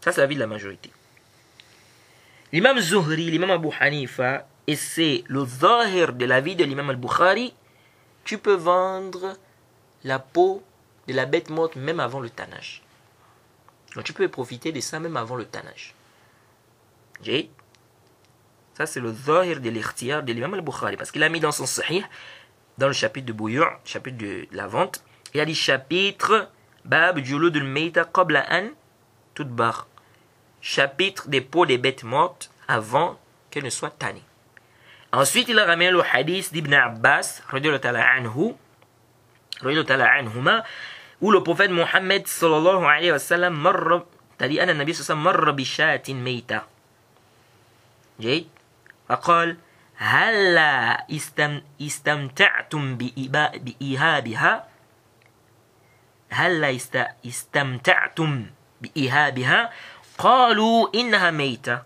Ça, c'est la vie de la majorité. L'imam Zuhri, l'imam Abu Hanifa, et c'est le zahir de la vie de l'imam al-Bukhari, tu peux vendre la peau de la bête morte même avant le tannage. Donc tu peux profiter de ça même avant le tannage. Ça, c'est le zahir de l'irtiyar de l'imam al-Bukhari. Parce qu'il a mis dans son sahih dans le chapitre de bouillon, chapitre de la vente, il y a dit chapitre Bab Julud Meita Qabla An toute barre Chapitre des peaux des bêtes mortes avant qu'elles ne soient tannées. Ensuite, il a ramené le hadith d'Ibn Abbas, anhu, anhuma, où le prophète Mohammed sallallahu alayhi wa sallam marra, c'est-à-dire, أن النبي صلى الله عليه وسلم مر بشاة ميتة. جيد؟ فقال هلا استم استمتعتم بإيهابها هلا استمتعتم بإيهابها قالوا إنها ميتة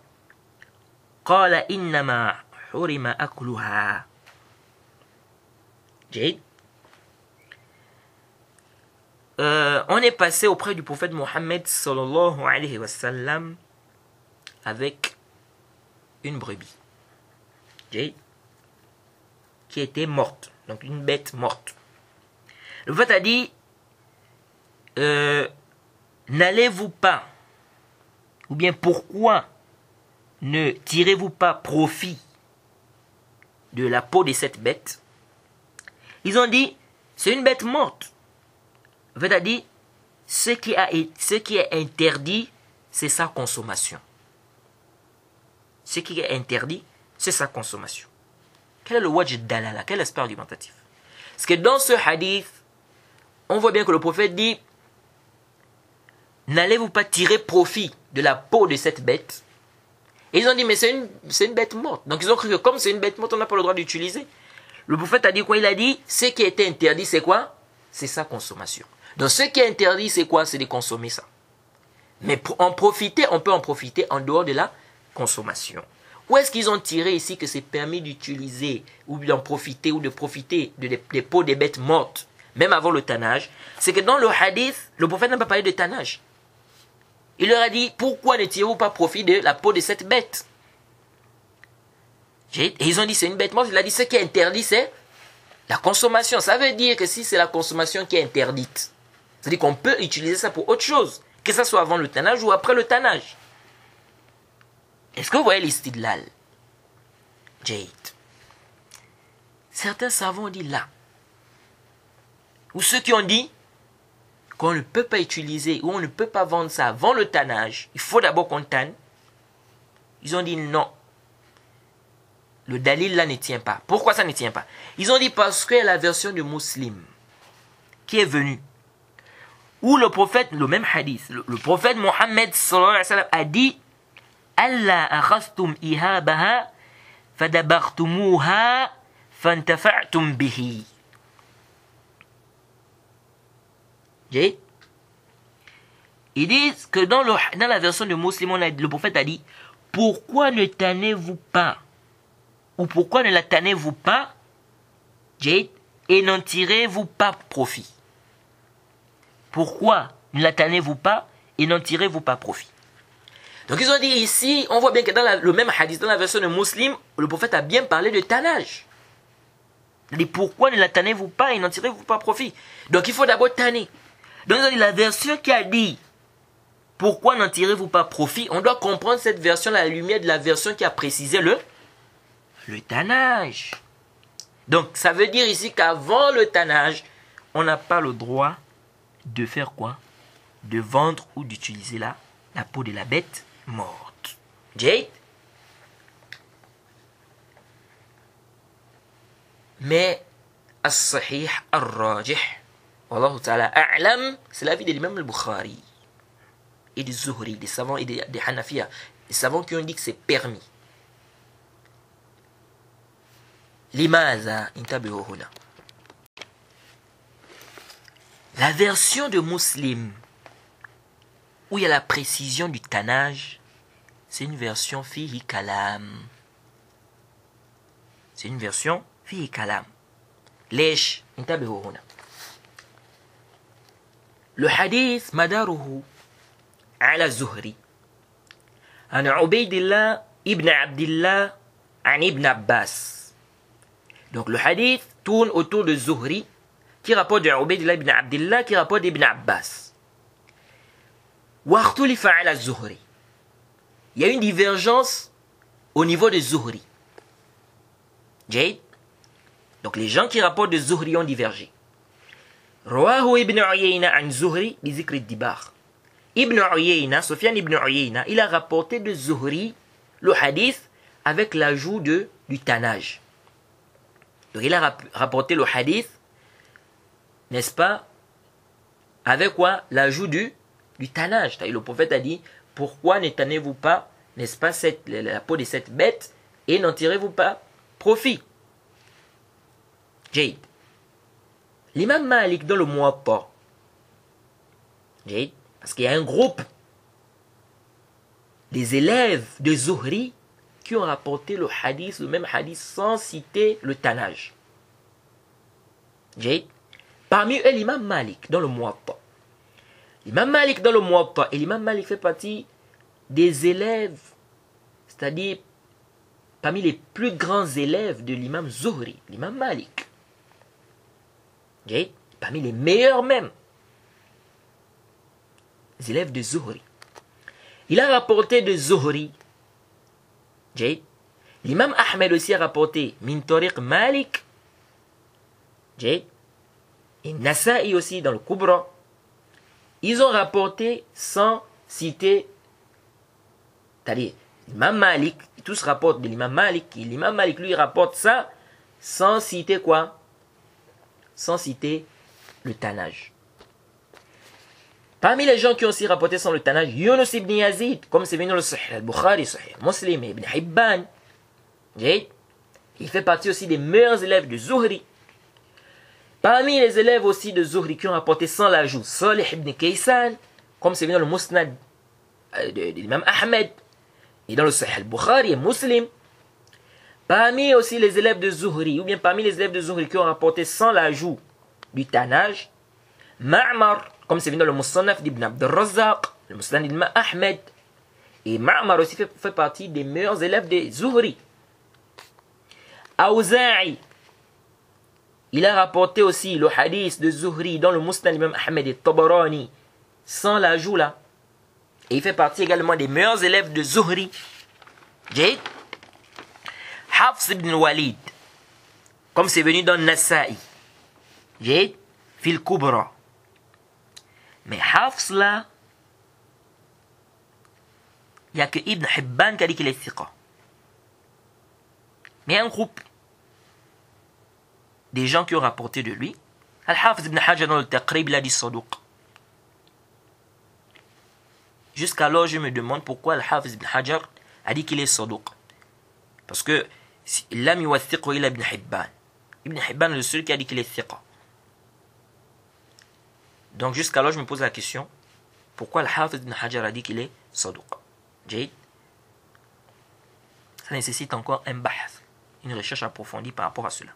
قال إنما حرم أكلها جيد Euh, on est passé auprès du prophète Mohammed sallallahu alayhi wa sallam avec une brebis. qui était morte, donc une bête morte. Le prophète a dit, euh, n'allez-vous pas, ou bien pourquoi ne tirez-vous pas profit de la peau de cette bête? Ils ont dit, c'est une bête morte. Dit, ce qui, est interdit, c'est sa consommation. Ce qui est interdit, c'est sa consommation. Quel est le wajh dalala Quel est l'aspect argumentatif? Parce que dans ce hadith, on voit bien que le prophète dit N'allez-vous pas tirer profit de la peau de cette bête Et ils ont dit Mais c'est une, bête morte. Donc ils ont cru que comme c'est une bête morte, on n'a pas le droit d'utiliser. Le prophète a dit quoi? Il a dit Ce qui était interdit, c'est quoi? C'est sa consommation. Donc ce qui est interdit, c'est quoi? C'est de consommer ça. Mais en profiter, on peut en profiter en dehors de la consommation. Où est-ce qu'ils ont tiré ici que c'est permis d'utiliser ou d'en profiter ou de profiter des, peaux des bêtes mortes, même avant le tannage? C'est que dans le hadith, le prophète n'a pas parlé de tannage. Il leur a dit, pourquoi ne tirez-vous pas profit de la peau de cette bête? Et ils ont dit, c'est une bête morte. Il a dit, ce qui est interdit, c'est la consommation. Ça veut dire que si c'est la consommation qui est interdite, c'est-à-dire qu'on peut utiliser ça pour autre chose, que ce soit avant le tannage ou après le tannage. Est-ce que vous voyez l'istidlal Jade. Certains savants ont dit là. Ou ceux qui ont dit qu'on ne peut pas utiliser ou on ne peut pas vendre ça avant le tannage, il faut d'abord qu'on tanne. Ils ont dit non. Le dalil là ne tient pas. Pourquoi ça ne tient pas? Ils ont dit parce que la version du musulman qui est venue, où le prophète, le même hadith, le, prophète Mohammed a dit Allah akhastum ihabaha fadabartumuha fantafa'tum bihi. Ils disent que dans, la version de musulman, le prophète a dit Pourquoi ne tannez-vous pas? Ou pourquoi ne la tannez-vous pas Et n'en tirez-vous pas profit? Pourquoi ne la tannez-vous pas Et n'en tirez-vous pas profit? Donc ils ont dit ici, on voit bien que dans le même hadith, dans la version de Muslim, le prophète a bien parlé de tannage. Il dit pourquoi ne la tannez-vous pas et n'en tirez-vous pas profit? Donc il faut d'abord tanner. Donc la version qui a dit pourquoi n'en tirez-vous pas profit? On doit comprendre cette version à la lumière de la version qui a précisé le, le tannage. Donc ça veut dire ici qu'avant le tannage, on n'a pas le droit de faire quoi? De vendre ou d'utiliser la, peau de la bête morte. Jade? Mais as-sahih Wallahu ta'ala a'lam, c'est l'avis de l'imam al-Bukhari et du Zuhri, des savants et des, des savants qui ont dit que c'est permis. Limaza intabihuhuna. La version de Muslim où il y a la précision du tannage, c'est une version fihi kalam. C'est une version fihi kalam. Lesh intabihuhuna. هنا الحديث مداره على الزهري عن عبيد الله ابن عبد الله عن ابن عباس Donc le hadith tourne autour de Zuhri qui rapporte de Ubaidillah ibn Abdillah qui rapporte d'Ibn Abbas. Il y a une divergence au niveau de Zuhri. Jade. Donc les gens qui rapportent de Zuhri ont divergé. Rawahu ibn Uyayna an Zuhri bizikri dibar. Ibn Uyayna, Sofiane ibn Uyayna, il a rapporté de Zuhri le hadith avec l'ajout de du tanage. Donc il a rapporté le hadith, n'est-ce pas, avec quoi? L'ajout du du tannage. Le prophète a dit, pourquoi ne tannez-vous pas, n'est-ce pas, la peau de cette bête et n'en tirez-vous pas profit? Jade. L'imam Malik dans le. Jade. Parce qu'il y a un groupe des élèves de Zuhri qui ont rapporté le hadith, le même hadith, sans citer le tannage. Jade. Parmi eux, l'imam Malik dans le pas. L'imam Malik dans le Muwatta, et l'imam Malik fait partie des élèves, c'est-à-dire parmi les plus grands élèves de l'imam Zuhri, l'imam Malik. Parmi les meilleurs même. Les élèves de Zuhri. Il a rapporté de Zuhri. L'imam Ahmed aussi a rapporté Min Malik. Et Nasa'i aussi dans le Kubra. Ils ont rapporté sans citer, c'est-à-dire l'imam Malik, tous rapportent de l'imam Malik, l'imam Malik lui rapporte ça sans citer quoi? Sans citer le tannage. Parmi les gens qui ont aussi rapporté sans le tannage, Yunus ibn Yazid, comme c'est venu dans le Sahih al-Bukhari, Sahih Muslim, Ibn Hibban. Il fait partie aussi des meilleurs élèves de Zuhri. Parmi les élèves aussi de Zuhri qui ont apporté sans l'ajout, Salih ibn Kaysan, comme c'est venu dans le Musnad euh, de, l'imam Ahmed, Et dans le Sahih al-Bukhari et Muslim, parmi aussi les élèves de Zuhri, ou bien parmi les élèves de Zuhri qui ont rapporté sans l'ajout du tanage, Ma'mar, comme c'est venu dans le Musannaf d'Ibn Abd le Musannaf d'Ibn Ahmed, et Ma'mar aussi fait, fait, partie des meilleurs élèves de Zuhri. Aouza'i, il a rapporté aussi le hadith de Zuhri dans le Musnad d'Imam Ahmed et Tabarani, sans l'ajout là. Et il fait partie également des meilleurs élèves de Zuhri. Jade. Hafs ibn Walid. Comme c'est venu dans Nasa'i. Jade. Fil Kubra. Mais Hafs là, il n'y a que Ibn Hibban qui a dit qu'il est thiqa. Mais un groupe des gens qui ont rapporté de lui, Al-Hafiz ibn Hajar dans le Taqrib, il a dit Saduq. Jusqu'alors, je me demande pourquoi Al-Hafiz ibn Hajar a dit qu'il est Saduq. Parce que l'ami yuwathiqu ila ibn Hibban. Ibn Hibban est le seul qui a dit qu'il est thiqa. Donc jusqu'alors, je me pose la question, pourquoi Al-Hafiz ibn Hajar a dit qu'il est Saduq? Jade Ça nécessite encore un bahth, une recherche approfondie par rapport à cela.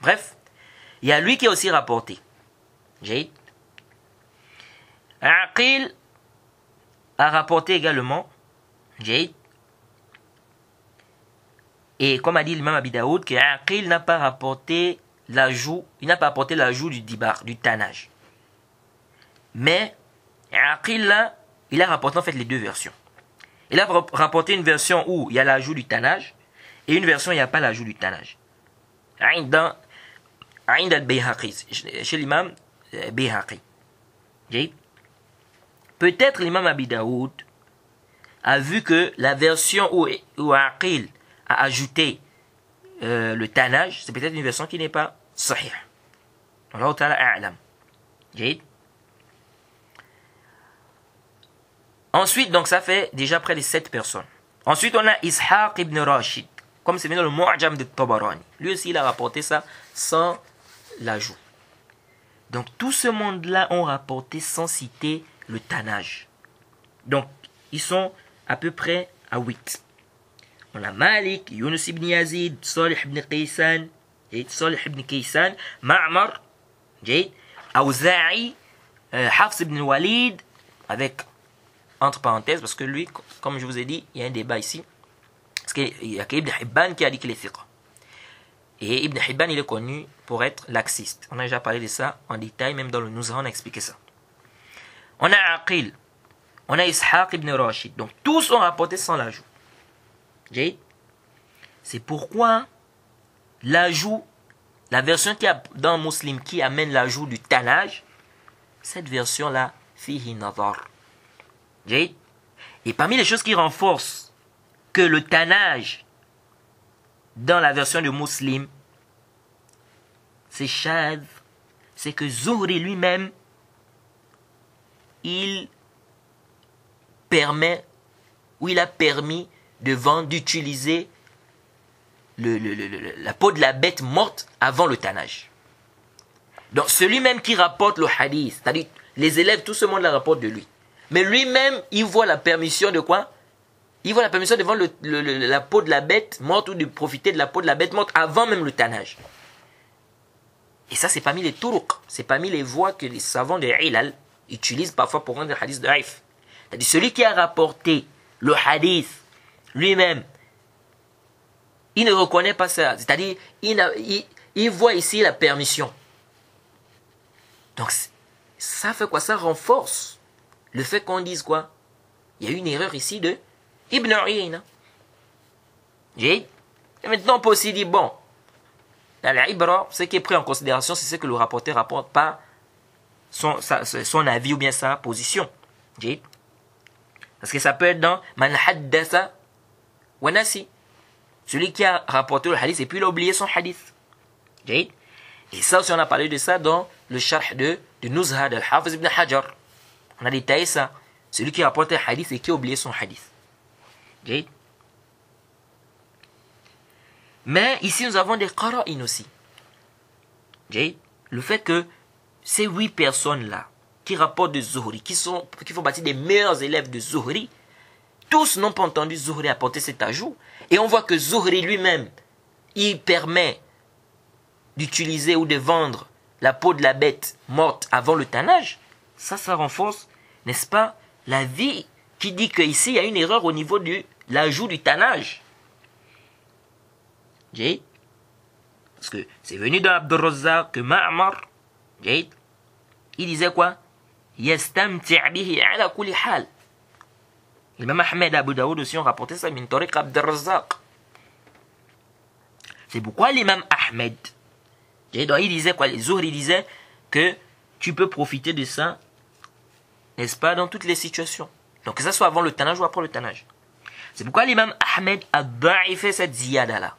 Bref, il y a lui qui a aussi rapporté. Jade. Aqil a rapporté également. Et comme a dit l'imam Abi Daoud, qu'Aqil n'a pas rapporté l'ajout, il n'a pas apporté l'ajout du dibar, du tanage. Mais Aqil là, il a rapporté en fait les deux versions. Il a rapporté une version où il y a l'ajout du tanage et une version où il n'y a pas l'ajout du tanage. Chez l'imam Bihaqi. Peut-être l'imam Abi Daoud a vu que la version où, où Aqil a ajouté euh, le tanage, c'est peut-être une version qui n'est pas sahih. Allah ta'ala a'lam. Ensuite, donc ça fait déjà près de 7 personnes. Ensuite, on a Ishaq ibn Rashid, comme c'est venu dans le Mu'jam de Tabarani. Lui aussi, il a rapporté ça sans l'ajout. Donc tout ce monde-là ont rapporté sans citer le tanage. Donc ils sont à peu près à 8. On a Malik, Yunus ibn Yazid, Salih ibn Qaysan, Salih ibn Qaysan, Ma'mar, Awza'i, Hafs ibn Walid, avec entre parenthèses, parce que lui, comme je vous ai dit, il y a un débat ici. Parce qu'il y a Ibn Hibban qui a dit qu'il est fiqh. Et Ibn Hibban, il est connu pour être laxiste. On a déjà parlé de ça en détail, même dans le Nuzra, on a expliqué ça. On a Aqil, on a Ishaq ibn Rashid. Donc tous sont rapportés sans l'ajout. C'est pourquoi l'ajout, la version qui a dans Muslim qui amène l'ajout du tanage, cette version-là, fihi nazar. Et parmi les choses qui renforcent que le tanage dans la version de Muslim, c'est Shad, c'est que Zuhri lui-même, il permet, ou il a permis de vendre, d'utiliser le, la peau de la bête morte avant le tannage. Donc celui-même qui rapporte le hadith, c'est-à-dire les élèves, tout ce monde la rapporte de lui. Mais lui-même, il voit la permission de quoi? Il voit la permission de vendre la peau de la bête morte ou de profiter de la peau de la bête morte avant même le tannage. Et ça, c'est parmi les turuq, c'est parmi les voies que les savants de Ilal utilisent parfois pour rendre le hadith de Haïf. C'est-à-dire celui qui a rapporté le hadith lui-même, il ne reconnaît pas ça. C'est-à-dire, il, voit ici la permission. Donc, ça fait quoi? Ça renforce le fait qu'on dise quoi? Il y a une erreur ici de Ibn Uyayna. Et maintenant, on peut aussi dire, bon, l'ibra, ce qui est pris en considération, c'est ce que le rapporteur rapporte pas son, avis ou bien sa position. Parce que ça peut être dans Man wa nasi. Celui qui a rapporté le hadith et puis il a oublié son hadith. Et ça aussi, on a parlé de ça dans le charh de, de Nuzha al-Hafiz ibn Hajar. On a détaillé ça. Celui qui a rapporté le hadith et qui a oublié son hadith. Mais ici, nous avons des qara'in aussi. Le fait que ces huit personnes-là, qui rapportent de Zuhri, qui, sont, qui font partie des meilleurs élèves de Zuhri, tous n'ont pas entendu Zuhri apporter cet ajout. Et on voit que Zuhri lui-même, il permet d'utiliser ou de vendre la peau de la bête morte avant le tannage. Ça, ça renforce, n'est-ce pas, la vie qui dit qu'ici, il y a une erreur au niveau de l'ajout du tannage. Parce que c'est venu dans Abdurrazzaq que Ma'mar, il disait quoi? L'imam Ahmed Abu Daoud aussi ont rapporté ça, min tariq. C'est pourquoi l'imam Ahmed, il disait quoi? Que tu peux profiter de ça, n'est-ce pas, dans toutes les situations. Donc que ça soit avant le tanage ou après le tanage. C'est pourquoi l'imam Ahmed a fait cette ziyada là.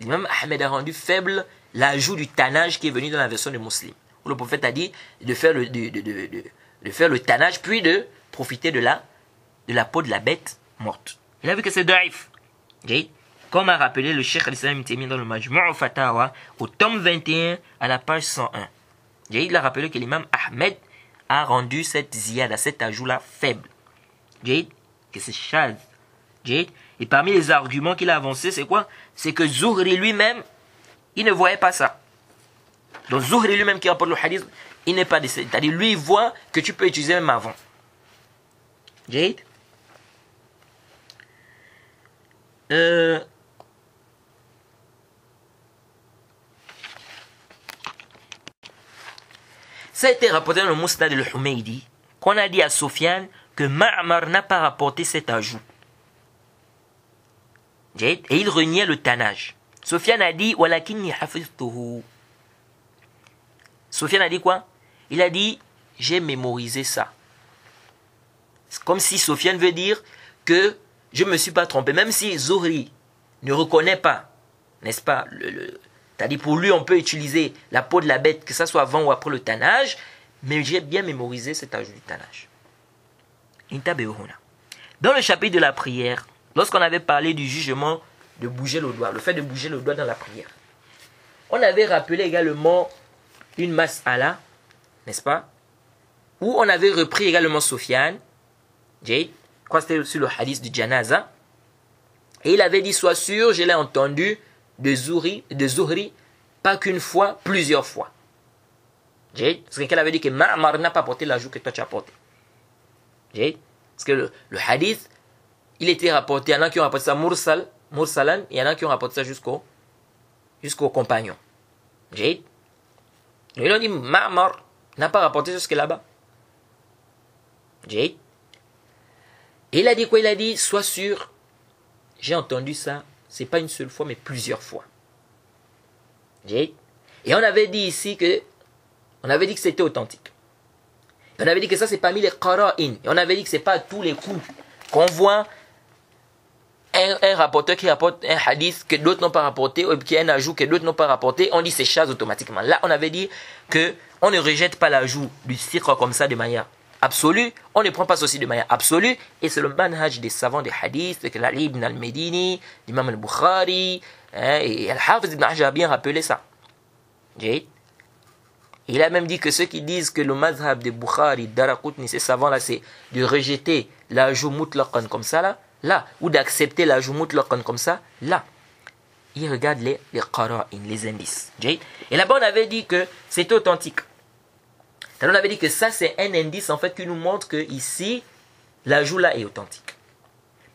L'imam Ahmed a rendu faible l'ajout du tanage qui est venu dans la version de Muslim. Où le prophète a dit de faire le, de, de, de, de faire le tanage puis de profiter de la de la peau de la bête morte. Il a vu que c'est daif. Comme a rappelé le Cheikh al-Islam dans le Majmu' Fatawa, au tome 21, à la page 101. Il a rappelé que l'imam Ahmed a rendu cette ziyada, cet ajout-là faible. Que c'est chaz. Et parmi les arguments qu'il a avancés, c'est quoi? C'est que Zuhri lui-même, il ne voyait pas ça. Donc Zuhri lui-même qui rapporte le hadith, il n'est pas décédé. C'est-à-dire, lui, il voit que tu peux utiliser même avant. Jade Euh, ça a été rapporté dans le Moustad de Humaydi qu'on a dit à Sofiane que Ma'amar n'a pas rapporté cet ajout. Et il reniait le tanage. Sofiane a dit Sofiane a dit quoi? Il a dit J'ai mémorisé ça. C'est comme si Sofiane veut dire que je ne me suis pas trompé. Même si Zohri ne reconnaît pas, n'est-ce pas, c'est-à-dire pour lui, on peut utiliser la peau de la bête, que ce soit avant ou après le tannage, mais j'ai bien mémorisé cet ajout du tannage. Dans le chapitre de la prière, lorsqu'on avait parlé du jugement de bouger le doigt, le fait de bouger le doigt dans la prière, on avait rappelé également une masse Allah, n'est-ce pas Où on avait repris également Sofiane, Jade, crois que c'était le hadith du Janaza. Et il avait dit, sois sûr, je l'ai entendu de Zuhri, de Zuhri pas qu'une fois, plusieurs fois. Parce qu'elle avait dit que Ma'mar n'a pas porté l'ajout que toi tu as porté. Parce que le, hadith, il était rapporté, il y en a qui ont rapporté ça mursal, mursalan, il y en a qui ont rapporté ça jusqu'au jusqu'au compagnon. Et ils ont dit, Ma'mar n'a pas rapporté jusque là-bas. Il a dit quoi? Il a dit Sois sûr, j'ai entendu ça, c'est pas une seule fois, mais plusieurs fois. Et on avait dit ici que. On avait dit que c'était authentique. on avait dit que ça, c'est parmi les qara'in. Et on avait dit que c'est pas tous les coups qu'on voit un, rapporteur qui rapporte un hadith que d'autres n'ont pas rapporté, ou qui a un ajout que d'autres n'ont pas rapporté, on dit c'est chasse automatiquement. Là, on avait dit que on ne rejette pas l'ajout du sirra comme ça de manière absolue, on ne prend pas ceci de manière absolue, et c'est le manhaj des savants des hadiths, que l'Ali ibn al-Medini, l'imam al-Bukhari, hein, et Al-Hafiz ibn Hajar a bien rappelé ça. Il a même dit que ceux qui disent que le mazhab de Bukhari, Darakutni, ces savants-là, c'est de rejeter l'ajout mutlaqan comme ça, là, là ou d'accepter l'ajout mutlaqan comme ça, là. Ils regardent les, les qara'in, les indices. Et là-bas, on avait dit que c'est authentique on avait dit que ça, c'est un indice en fait qui nous montre que ici, l'ajout là est authentique.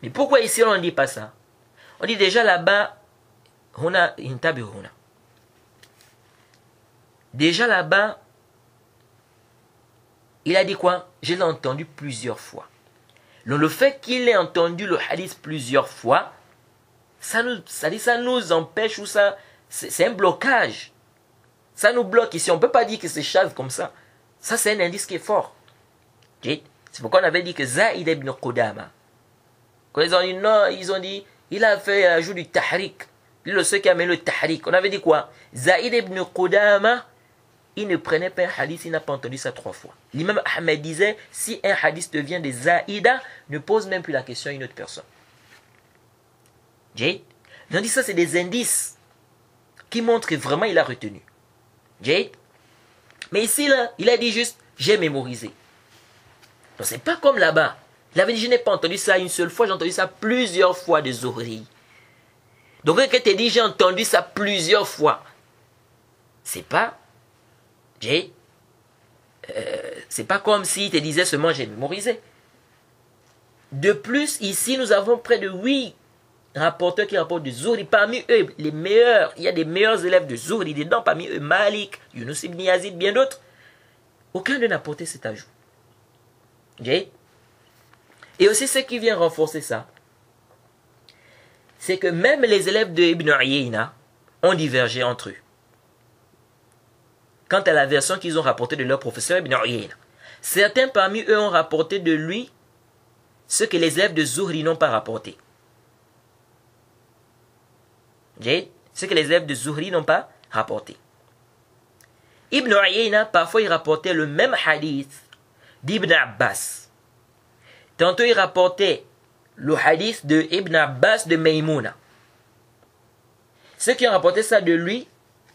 Mais pourquoi ici on ne dit pas ça? On dit déjà là-bas, on a une table Déjà là-bas, il a dit quoi? Je l'ai entendu plusieurs fois. Donc le fait qu'il ait entendu le hadith plusieurs fois, ça nous, ça, dit, ça nous empêche ou ça, c'est un blocage. Ça nous bloque ici. On ne peut pas dire que c'est chasse comme ça. Ça, c'est un indice qui est fort. C'est pourquoi on avait dit que Zaïd ibn Qudama, quand ils ont dit non, ils ont dit, il a fait l'ajout du tahrik. Le seul qui a mis le tahrik. On avait dit quoi? Zaïd ibn Qudama, il ne prenait pas un hadith, il n'a pas entendu ça trois fois. L'imam Ahmed disait, si un hadith devient des Zaïda, ne pose même plus la question à une autre personne. Jade dit ça, c'est des indices qui montrent que vraiment il a retenu. Jade mais ici, là, il a dit juste, j'ai mémorisé. Donc, c'est pas comme là-bas. Il avait dit, je n'ai pas entendu ça une seule fois, j'ai entendu ça plusieurs fois de Zuhri. Donc quand tu dit, j'ai entendu ça plusieurs fois, c'est pas, j'ai, euh, c'est pas comme s'il te disait seulement j'ai mémorisé. De plus, ici, nous avons près de 8 rapporteurs qui rapportent de Zuhri. Parmi eux, les meilleurs, il y a des meilleurs élèves de Zuhri dedans, parmi eux Malik, Yunus ibn Yazid, bien d'autres. Aucun d'eux n'a porté cet ajout. Et aussi ce qui vient renforcer ça, c'est que même les élèves de Ibn Uyayna ont divergé entre eux. Quant à la version qu'ils ont rapportée de leur professeur Ibn Uyayna. Certains parmi eux ont rapporté de lui ce que les élèves de Zuhri n'ont pas rapporté. Ce que les élèves de Zuhri n'ont pas rapporté. Ibn Uyayna, parfois, il rapportait le même hadith d'Ibn Abbas. Tantôt, il rapportait le hadith de Ibn Abbas de Maimouna. Ceux qui ont rapporté ça de lui,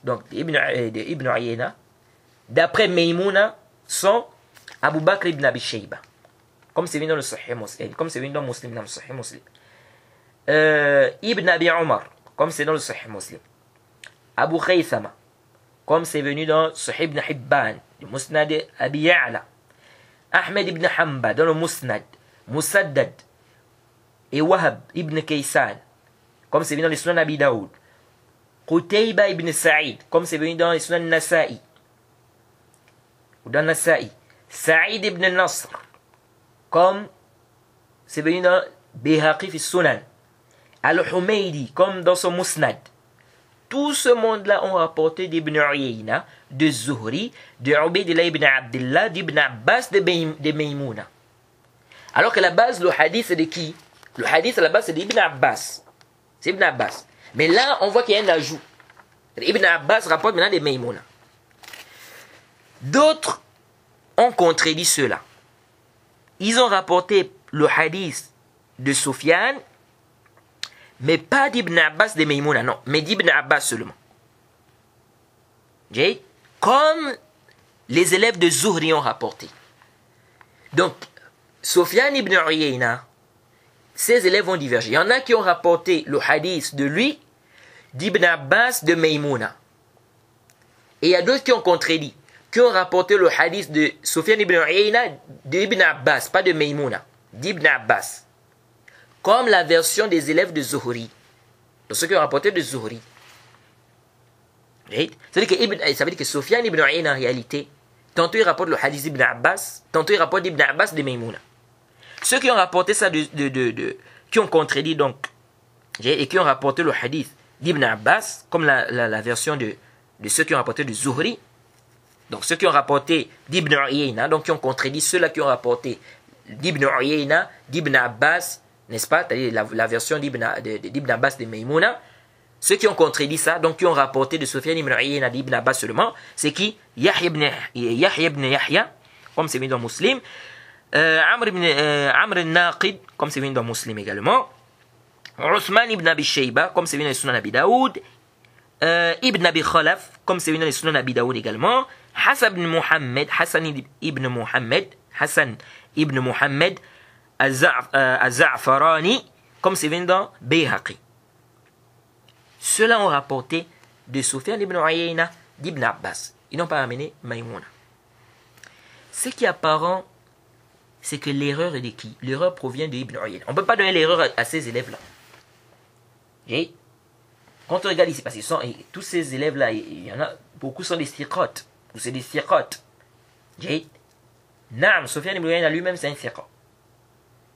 donc d'Ibn euh, d'après Maimouna, sont Abu Bakr ibn Abi Shayba. Comme c'est venu dans le Sahih Muslim. Comme c'est venu dans Muslim, dans le Sahih Muslim. Euh, Ibn Abi Omar, comme c'est dans le Sahih Muslim. Abu Khaythama, comme c'est venu dans Sahih ibn Hibban, le Musnad Abi Ya'la. Ahmed ibn Hamba, dans le Musnad. Musaddad et Wahab ibn Kaysan, comme c'est venu dans les Sunan Abi Daoud. Qutayba ibn Sa'id, comme c'est venu dans les Sunan Nasa'i. Ou dans Nasa'i. Sa'id ibn Nasr, comme c'est venu dans Bihaqi fi Sunan. Al-Humaydi, comme dans son Musnad. Tout ce monde-là ont rapporté d'Ibn Uyayna, de Zuhri, de Ubaidillah ibn Abdullah, d'Ibn Abbas, de Maymouna. Alors que la base, le hadith, c'est de qui? Le hadith, à la base, c'est d'Ibn Abbas. C'est Ibn Abbas. Mais là, on voit qu'il y a un ajout. Ibn Abbas rapporte maintenant des Maymouna. D'autres ont contredit cela. Ils ont rapporté le hadith de Soufiane, mais pas d'Ibn Abbas de Maymouna, non, mais d'Ibn Abbas seulement. Comme les élèves de Zuhri ont rapporté. Donc, Sofiane ibn Uyayna, ses élèves ont divergé. Il y en a qui ont rapporté le hadith de lui, d'Ibn Abbas, de Maimouna. Et il y a d'autres qui ont contredit, qui ont rapporté le hadith de Sofiane ibn Uyayna, d'Ibn Abbas, pas de Maimouna, d'Ibn Abbas. Comme la version des élèves de Zuhri. De qui ont rapporté de Zuhri. Ça veut dire que, ça veut dire que ibn Uyayna, en réalité, tantôt il rapporte le hadith d'Ibn Abbas, tantôt il rapporte d'Ibn Abbas de Maimouna. Ceux qui ont rapporté ça, de, de, qui ont contredit donc, et qui ont rapporté le hadith d'Ibn Abbas, comme la, la, version de, de ceux qui ont rapporté de Zuhri, donc ceux qui ont rapporté d'Ibn Uyayna, donc qui ont contredit ceux-là qui ont rapporté d'Ibn Uyayna, d'Ibn Abbas, n'est-ce pas, la, la, version d'Ibn Abbas de Maimouna, ceux qui ont contredit ça, donc qui ont rapporté de Sufyan ibn Uyayna d'Ibn Abbas seulement, c'est qui? Yahya ibn Yahya, ibn comme c'est mis dans Muslim, euh, Amr ibn euh, Amr al-Naqid, comme c'est venu dans Muslim également. Othman ibn Abi Shayba, comme c'est venu dans les Sunan Abi. Euh, ibn Abi Khalaf, comme c'est venu dans les Sunan Abi Daoud également. Hassan ibn Muhammad, Hassan ibn Muhammad, Hassan ibn Muhammad, Az-Za'farani, comme c'est venu dans Bayhaqi. Ceux-là ont rapporté de Sufyan ibn Uyayna d'Ibn Abbas. Ils n'ont pas ramené Maïmouna. Ce qui est apparent c'est que l'erreur est de qui? L'erreur provient de Ibn Uyayna. On ne peut pas donner l'erreur à, ces élèves-là. Et quand on regarde ici, parce que tous ces élèves-là, il y en a, beaucoup sont des sirkotes, ou c'est des sirkotes. J'ai Naam, Sofiane Ibn Uyayna lui-même, c'est un sirkot.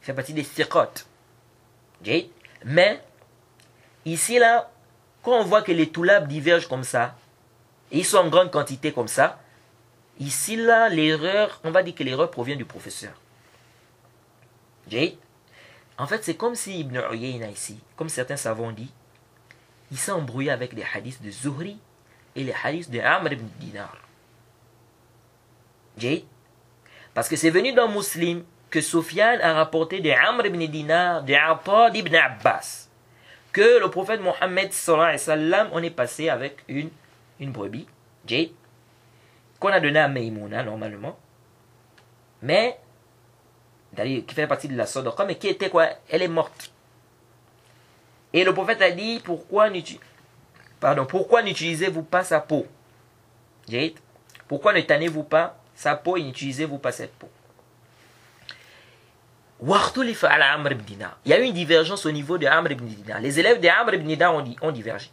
Fait partie des sirkotes. Mais, ici, là, quand on voit que les toulabs divergent comme ça, et ils sont en grande quantité comme ça, ici, là, l'erreur, on va dire que l'erreur provient du professeur. En fait, c'est comme si Ibn Uyayna ici, comme certains savants dit, il s'est embrouillé avec les hadiths de Zuhri et les hadiths de Amr ibn Dinar. Parce que c'est venu dans Muslim que Sufyan a rapporté de Amr ibn Dinar, de Atta ibn Abbas, que le prophète Mohammed sallam, on est passé avec une, une brebis, qu'on a donné à Maïmouna normalement, mais qui fait partie de la Sadaqa, mais qui était quoi? Elle est morte. Et le prophète a dit, pourquoi n'utilisez-vous pas sa peau? Pourquoi ne tannez-vous pas sa peau et n'utilisez-vous pas cette peau? Il y a eu une divergence au niveau de Amr ibn Dinar. Les élèves de Amr ibn Dinar ont, divergé.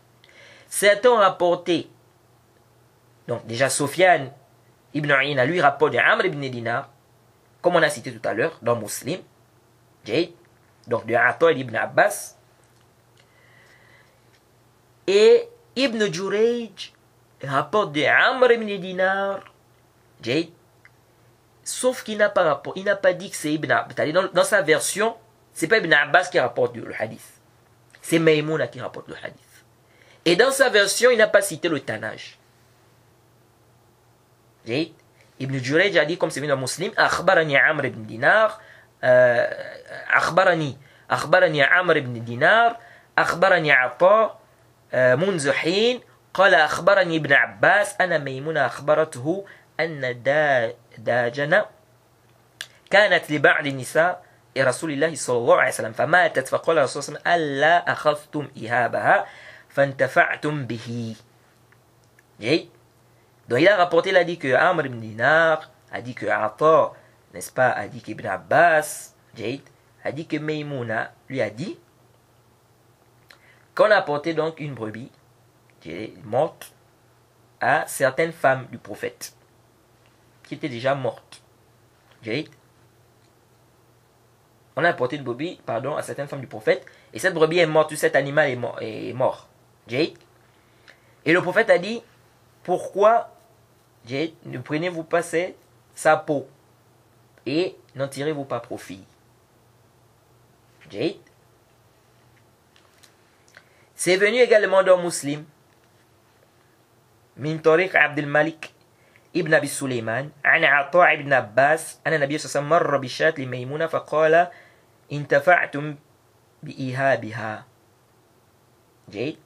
Certains ont rapporté, donc déjà Sofiane ibn Aïna, lui rapporte de Amr ibn Dinar, comme on a cité tout à l'heure, dans Muslim, donc de Atta ibn Abbas, et Ibn Jurayj rapporte de Amr ibn Dinar, sauf qu'il n'a pas rapport, il n'a pas dit que c'est Ibn Abbas. Dans, dans sa version, c'est pas Ibn Abbas qui rapporte le hadith, c'est Maïmouna qui rapporte le hadith. Et dans sa version, il n'a pas cité le tanage. Ibn Jurayj a dit, comme c'est venu dans Muslim, Akhbarani Amr ibn Dinar, أخبرني أخبرني عمرو بن دينار أخبرني عطاء منذ حين قال أخبرني ابن عباس أنا ميمونة أخبرته أن داجنة كانت لبعض النساء رسول الله صلى الله عليه وسلم فماتت فقال الرسول صلى الله عليه وسلم ألا أخذتم إهابها فانتفعتم به جيد Donc il a rapporté, il a dit que Amr ibn Dinar a dit que Atta, n'est-ce pas, a dit qu'Ibn Abbas, Jade, a dit que Maimouna lui a dit qu'on a apporté donc une brebis qui est morte à certaines femmes du prophète qui était déjà morte. Jade. On a apporté une brebis, pardon, à certaines femmes du prophète, et cette brebis est morte, cet animal est mort. Et le prophète a dit, pourquoi, ne prenez-vous pas cette, sa peau et n'en tirez-vous pas profit Jade. C'est venu également d'un musulman, Mintorik Abdel Malik, ابن أبي سليمان عن عطاء بن عباس أن النبي صلى الله عليه وسلم مر بشاة لميمونة فقال انتفعتم بإيهابها جيد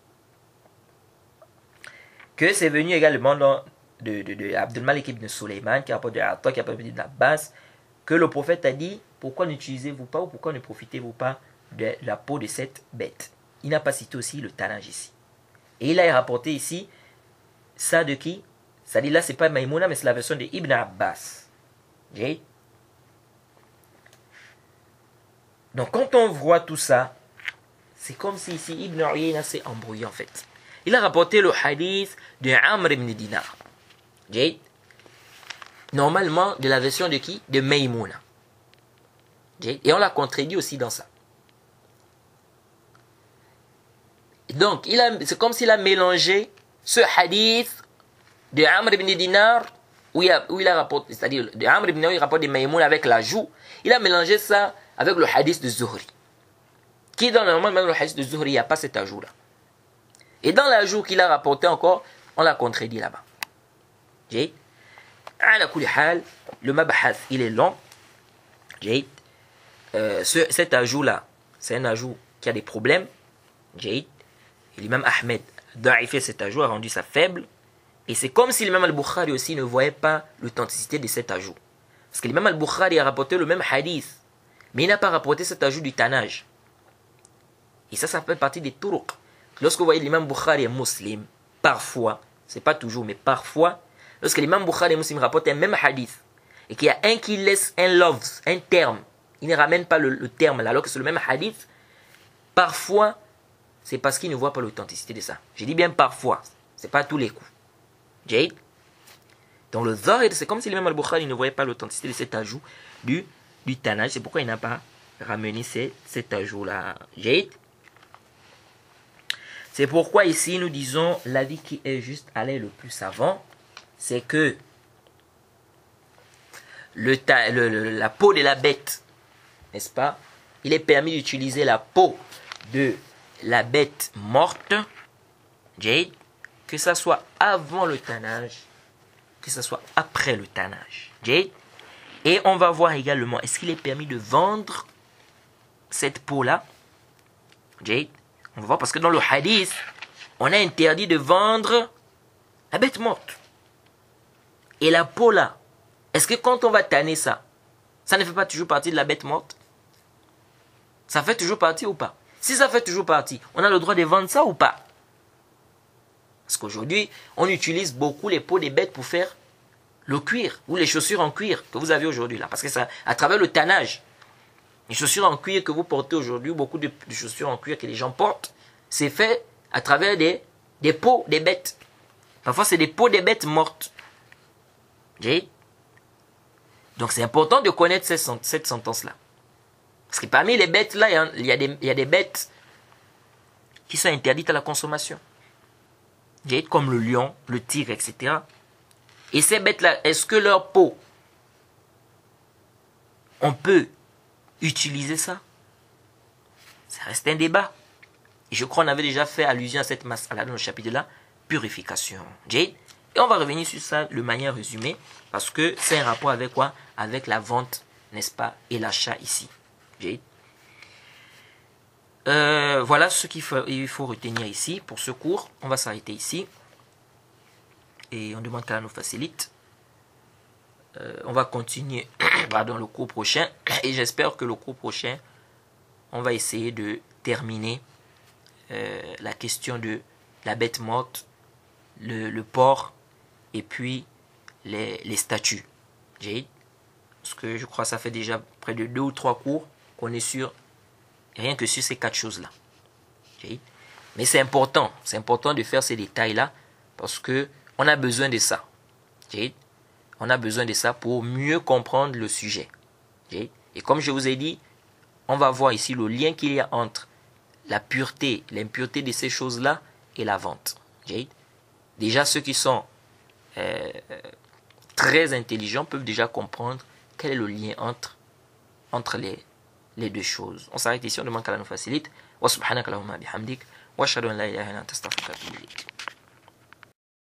que c'est venu également dans de, de, de Abdul Malik ibn Sulaiman, qui rapporte de Atta, qui rapporte de Abbas, que le prophète a dit Pourquoi n'utilisez-vous pas ou pourquoi ne profitez-vous pas de la peau de cette bête Il n'a pas cité aussi le talent ici. Et il a rapporté ici ça de qui Dit là, c'est pas Maïmouna, mais c'est la version de Ibn Abbas. Donc quand on voit tout ça, c'est comme si ici Ibn Uyayna s'est embrouillé en fait. Il a rapporté le hadith de Amr ibn Dinar. Normalement, de la version de qui? De Maimouna. Et on l'a contredit aussi dans ça. Donc, c'est comme s'il a mélangé ce hadith de Amr ibn Dinar, où il, a, où c'est-à-dire de Amr ibn Dinar, il rapporte des Maïmoun avec l'ajou il a mélangé ça avec le hadith de Zuhri. Qui dans normalement, même le hadith de Zuhri, il n'y a pas cet ajout-là. Et dans l'ajout qu'il a rapporté encore, on l'a contredit là-bas. Le mabahath, il est long. Euh, ce, cet ajout-là, c'est un ajout qui a des problèmes. L'imam Ahmed, d'arriver cet ajout, a rendu ça faible et c'est comme si l'imam al-Bukhari aussi ne voyait pas l'authenticité de cet ajout parce que l'imam al-Bukhari a rapporté le même hadith mais il n'a pas rapporté cet ajout du tanage et ça ça fait partie des turuq lorsque vous voyez l'imam Bukhari est musulman parfois c'est pas toujours mais parfois lorsque l'imam Bukhari et Muslim rapportent un même hadith, et qu'il y a un qui laisse un love, un terme, il ne ramène pas le, terme là, alors que c'est le même hadith, parfois, c'est parce qu'il ne voit pas l'authenticité de ça. J'ai dit bien parfois, c'est pas tous les coups. Jade. Dans le Zahir, c'est comme si l'imam al-Bukhari ne voyait pas l'authenticité de cet ajout du, du Tanaj, c'est pourquoi il n'a pas ramené cet ajout-là. Jade. C'est pourquoi ici nous disons l'avis qui est juste aller le plus savant, c'est que le, la peau de la bête, n'est-ce pas? Il est permis d'utiliser la peau de la bête morte, Jade, que ça soit avant le tannage, que ça soit après le tannage. Et on va voir également, est-ce qu'il est permis de vendre cette peau-là, On va voir parce que dans le hadith, on a interdit de vendre la bête morte. Et la peau là, est-ce que quand on va tanner ça, ça ne fait pas toujours partie de la bête morte? Ça fait toujours partie ou pas? Si ça fait toujours partie, on a le droit de vendre ça ou pas? Parce qu'aujourd'hui, on utilise beaucoup les peaux des bêtes pour faire le cuir ou les chaussures en cuir que vous avez aujourd'hui là. Parce que ça, à travers le tannage, les chaussures en cuir que vous portez aujourd'hui, beaucoup de, chaussures en cuir que les gens portent, c'est fait à travers des, des peaux des bêtes. Parfois, c'est des peaux des bêtes mortes. Donc, c'est important de connaître cette, cette sentence-là. Parce que parmi les bêtes là, y, il y a des bêtes qui sont interdites à la consommation. Comme le lion, le tigre, etc. Et ces bêtes-là, est-ce que leur peau, on peut utiliser ça? Ça reste un débat. Et je crois qu'on avait déjà fait allusion à cette masse là dans le chapitre de la purification. Jade Et on va revenir sur ça de manière résumée, parce que c'est un rapport avec quoi? Avec la vente, n'est-ce pas, et l'achat ici. Jade? Euh, voilà ce qu'il faut, il faut retenir ici pour ce cours. On va s'arrêter ici. Et on demande qu'elle nous facilite. Euh, on va continuer dans le cours prochain. Et j'espère que le cours prochain, on va essayer de terminer euh, la question de la bête morte, le, porc et puis les, les statues. Parce que je crois ça fait déjà près de deux ou trois cours qu'on est sur, rien que sur ces quatre choses-là. Mais c'est important, c'est important de faire ces détails-là parce que on a besoin de ça on a besoin de ça pour mieux comprendre le sujet. Et comme je vous ai dit, on va voir ici le lien qu'il y a entre la pureté, l'impureté de ces choses-là et la vente. Déjà, ceux qui sont euh, très intelligents peuvent déjà comprendre quel est le lien entre, entre les, les deux choses. On s'arrête ici, on demande qu'Allah nous facilite. Wa subhanaka bihamdik. Wa la ilaha illa anta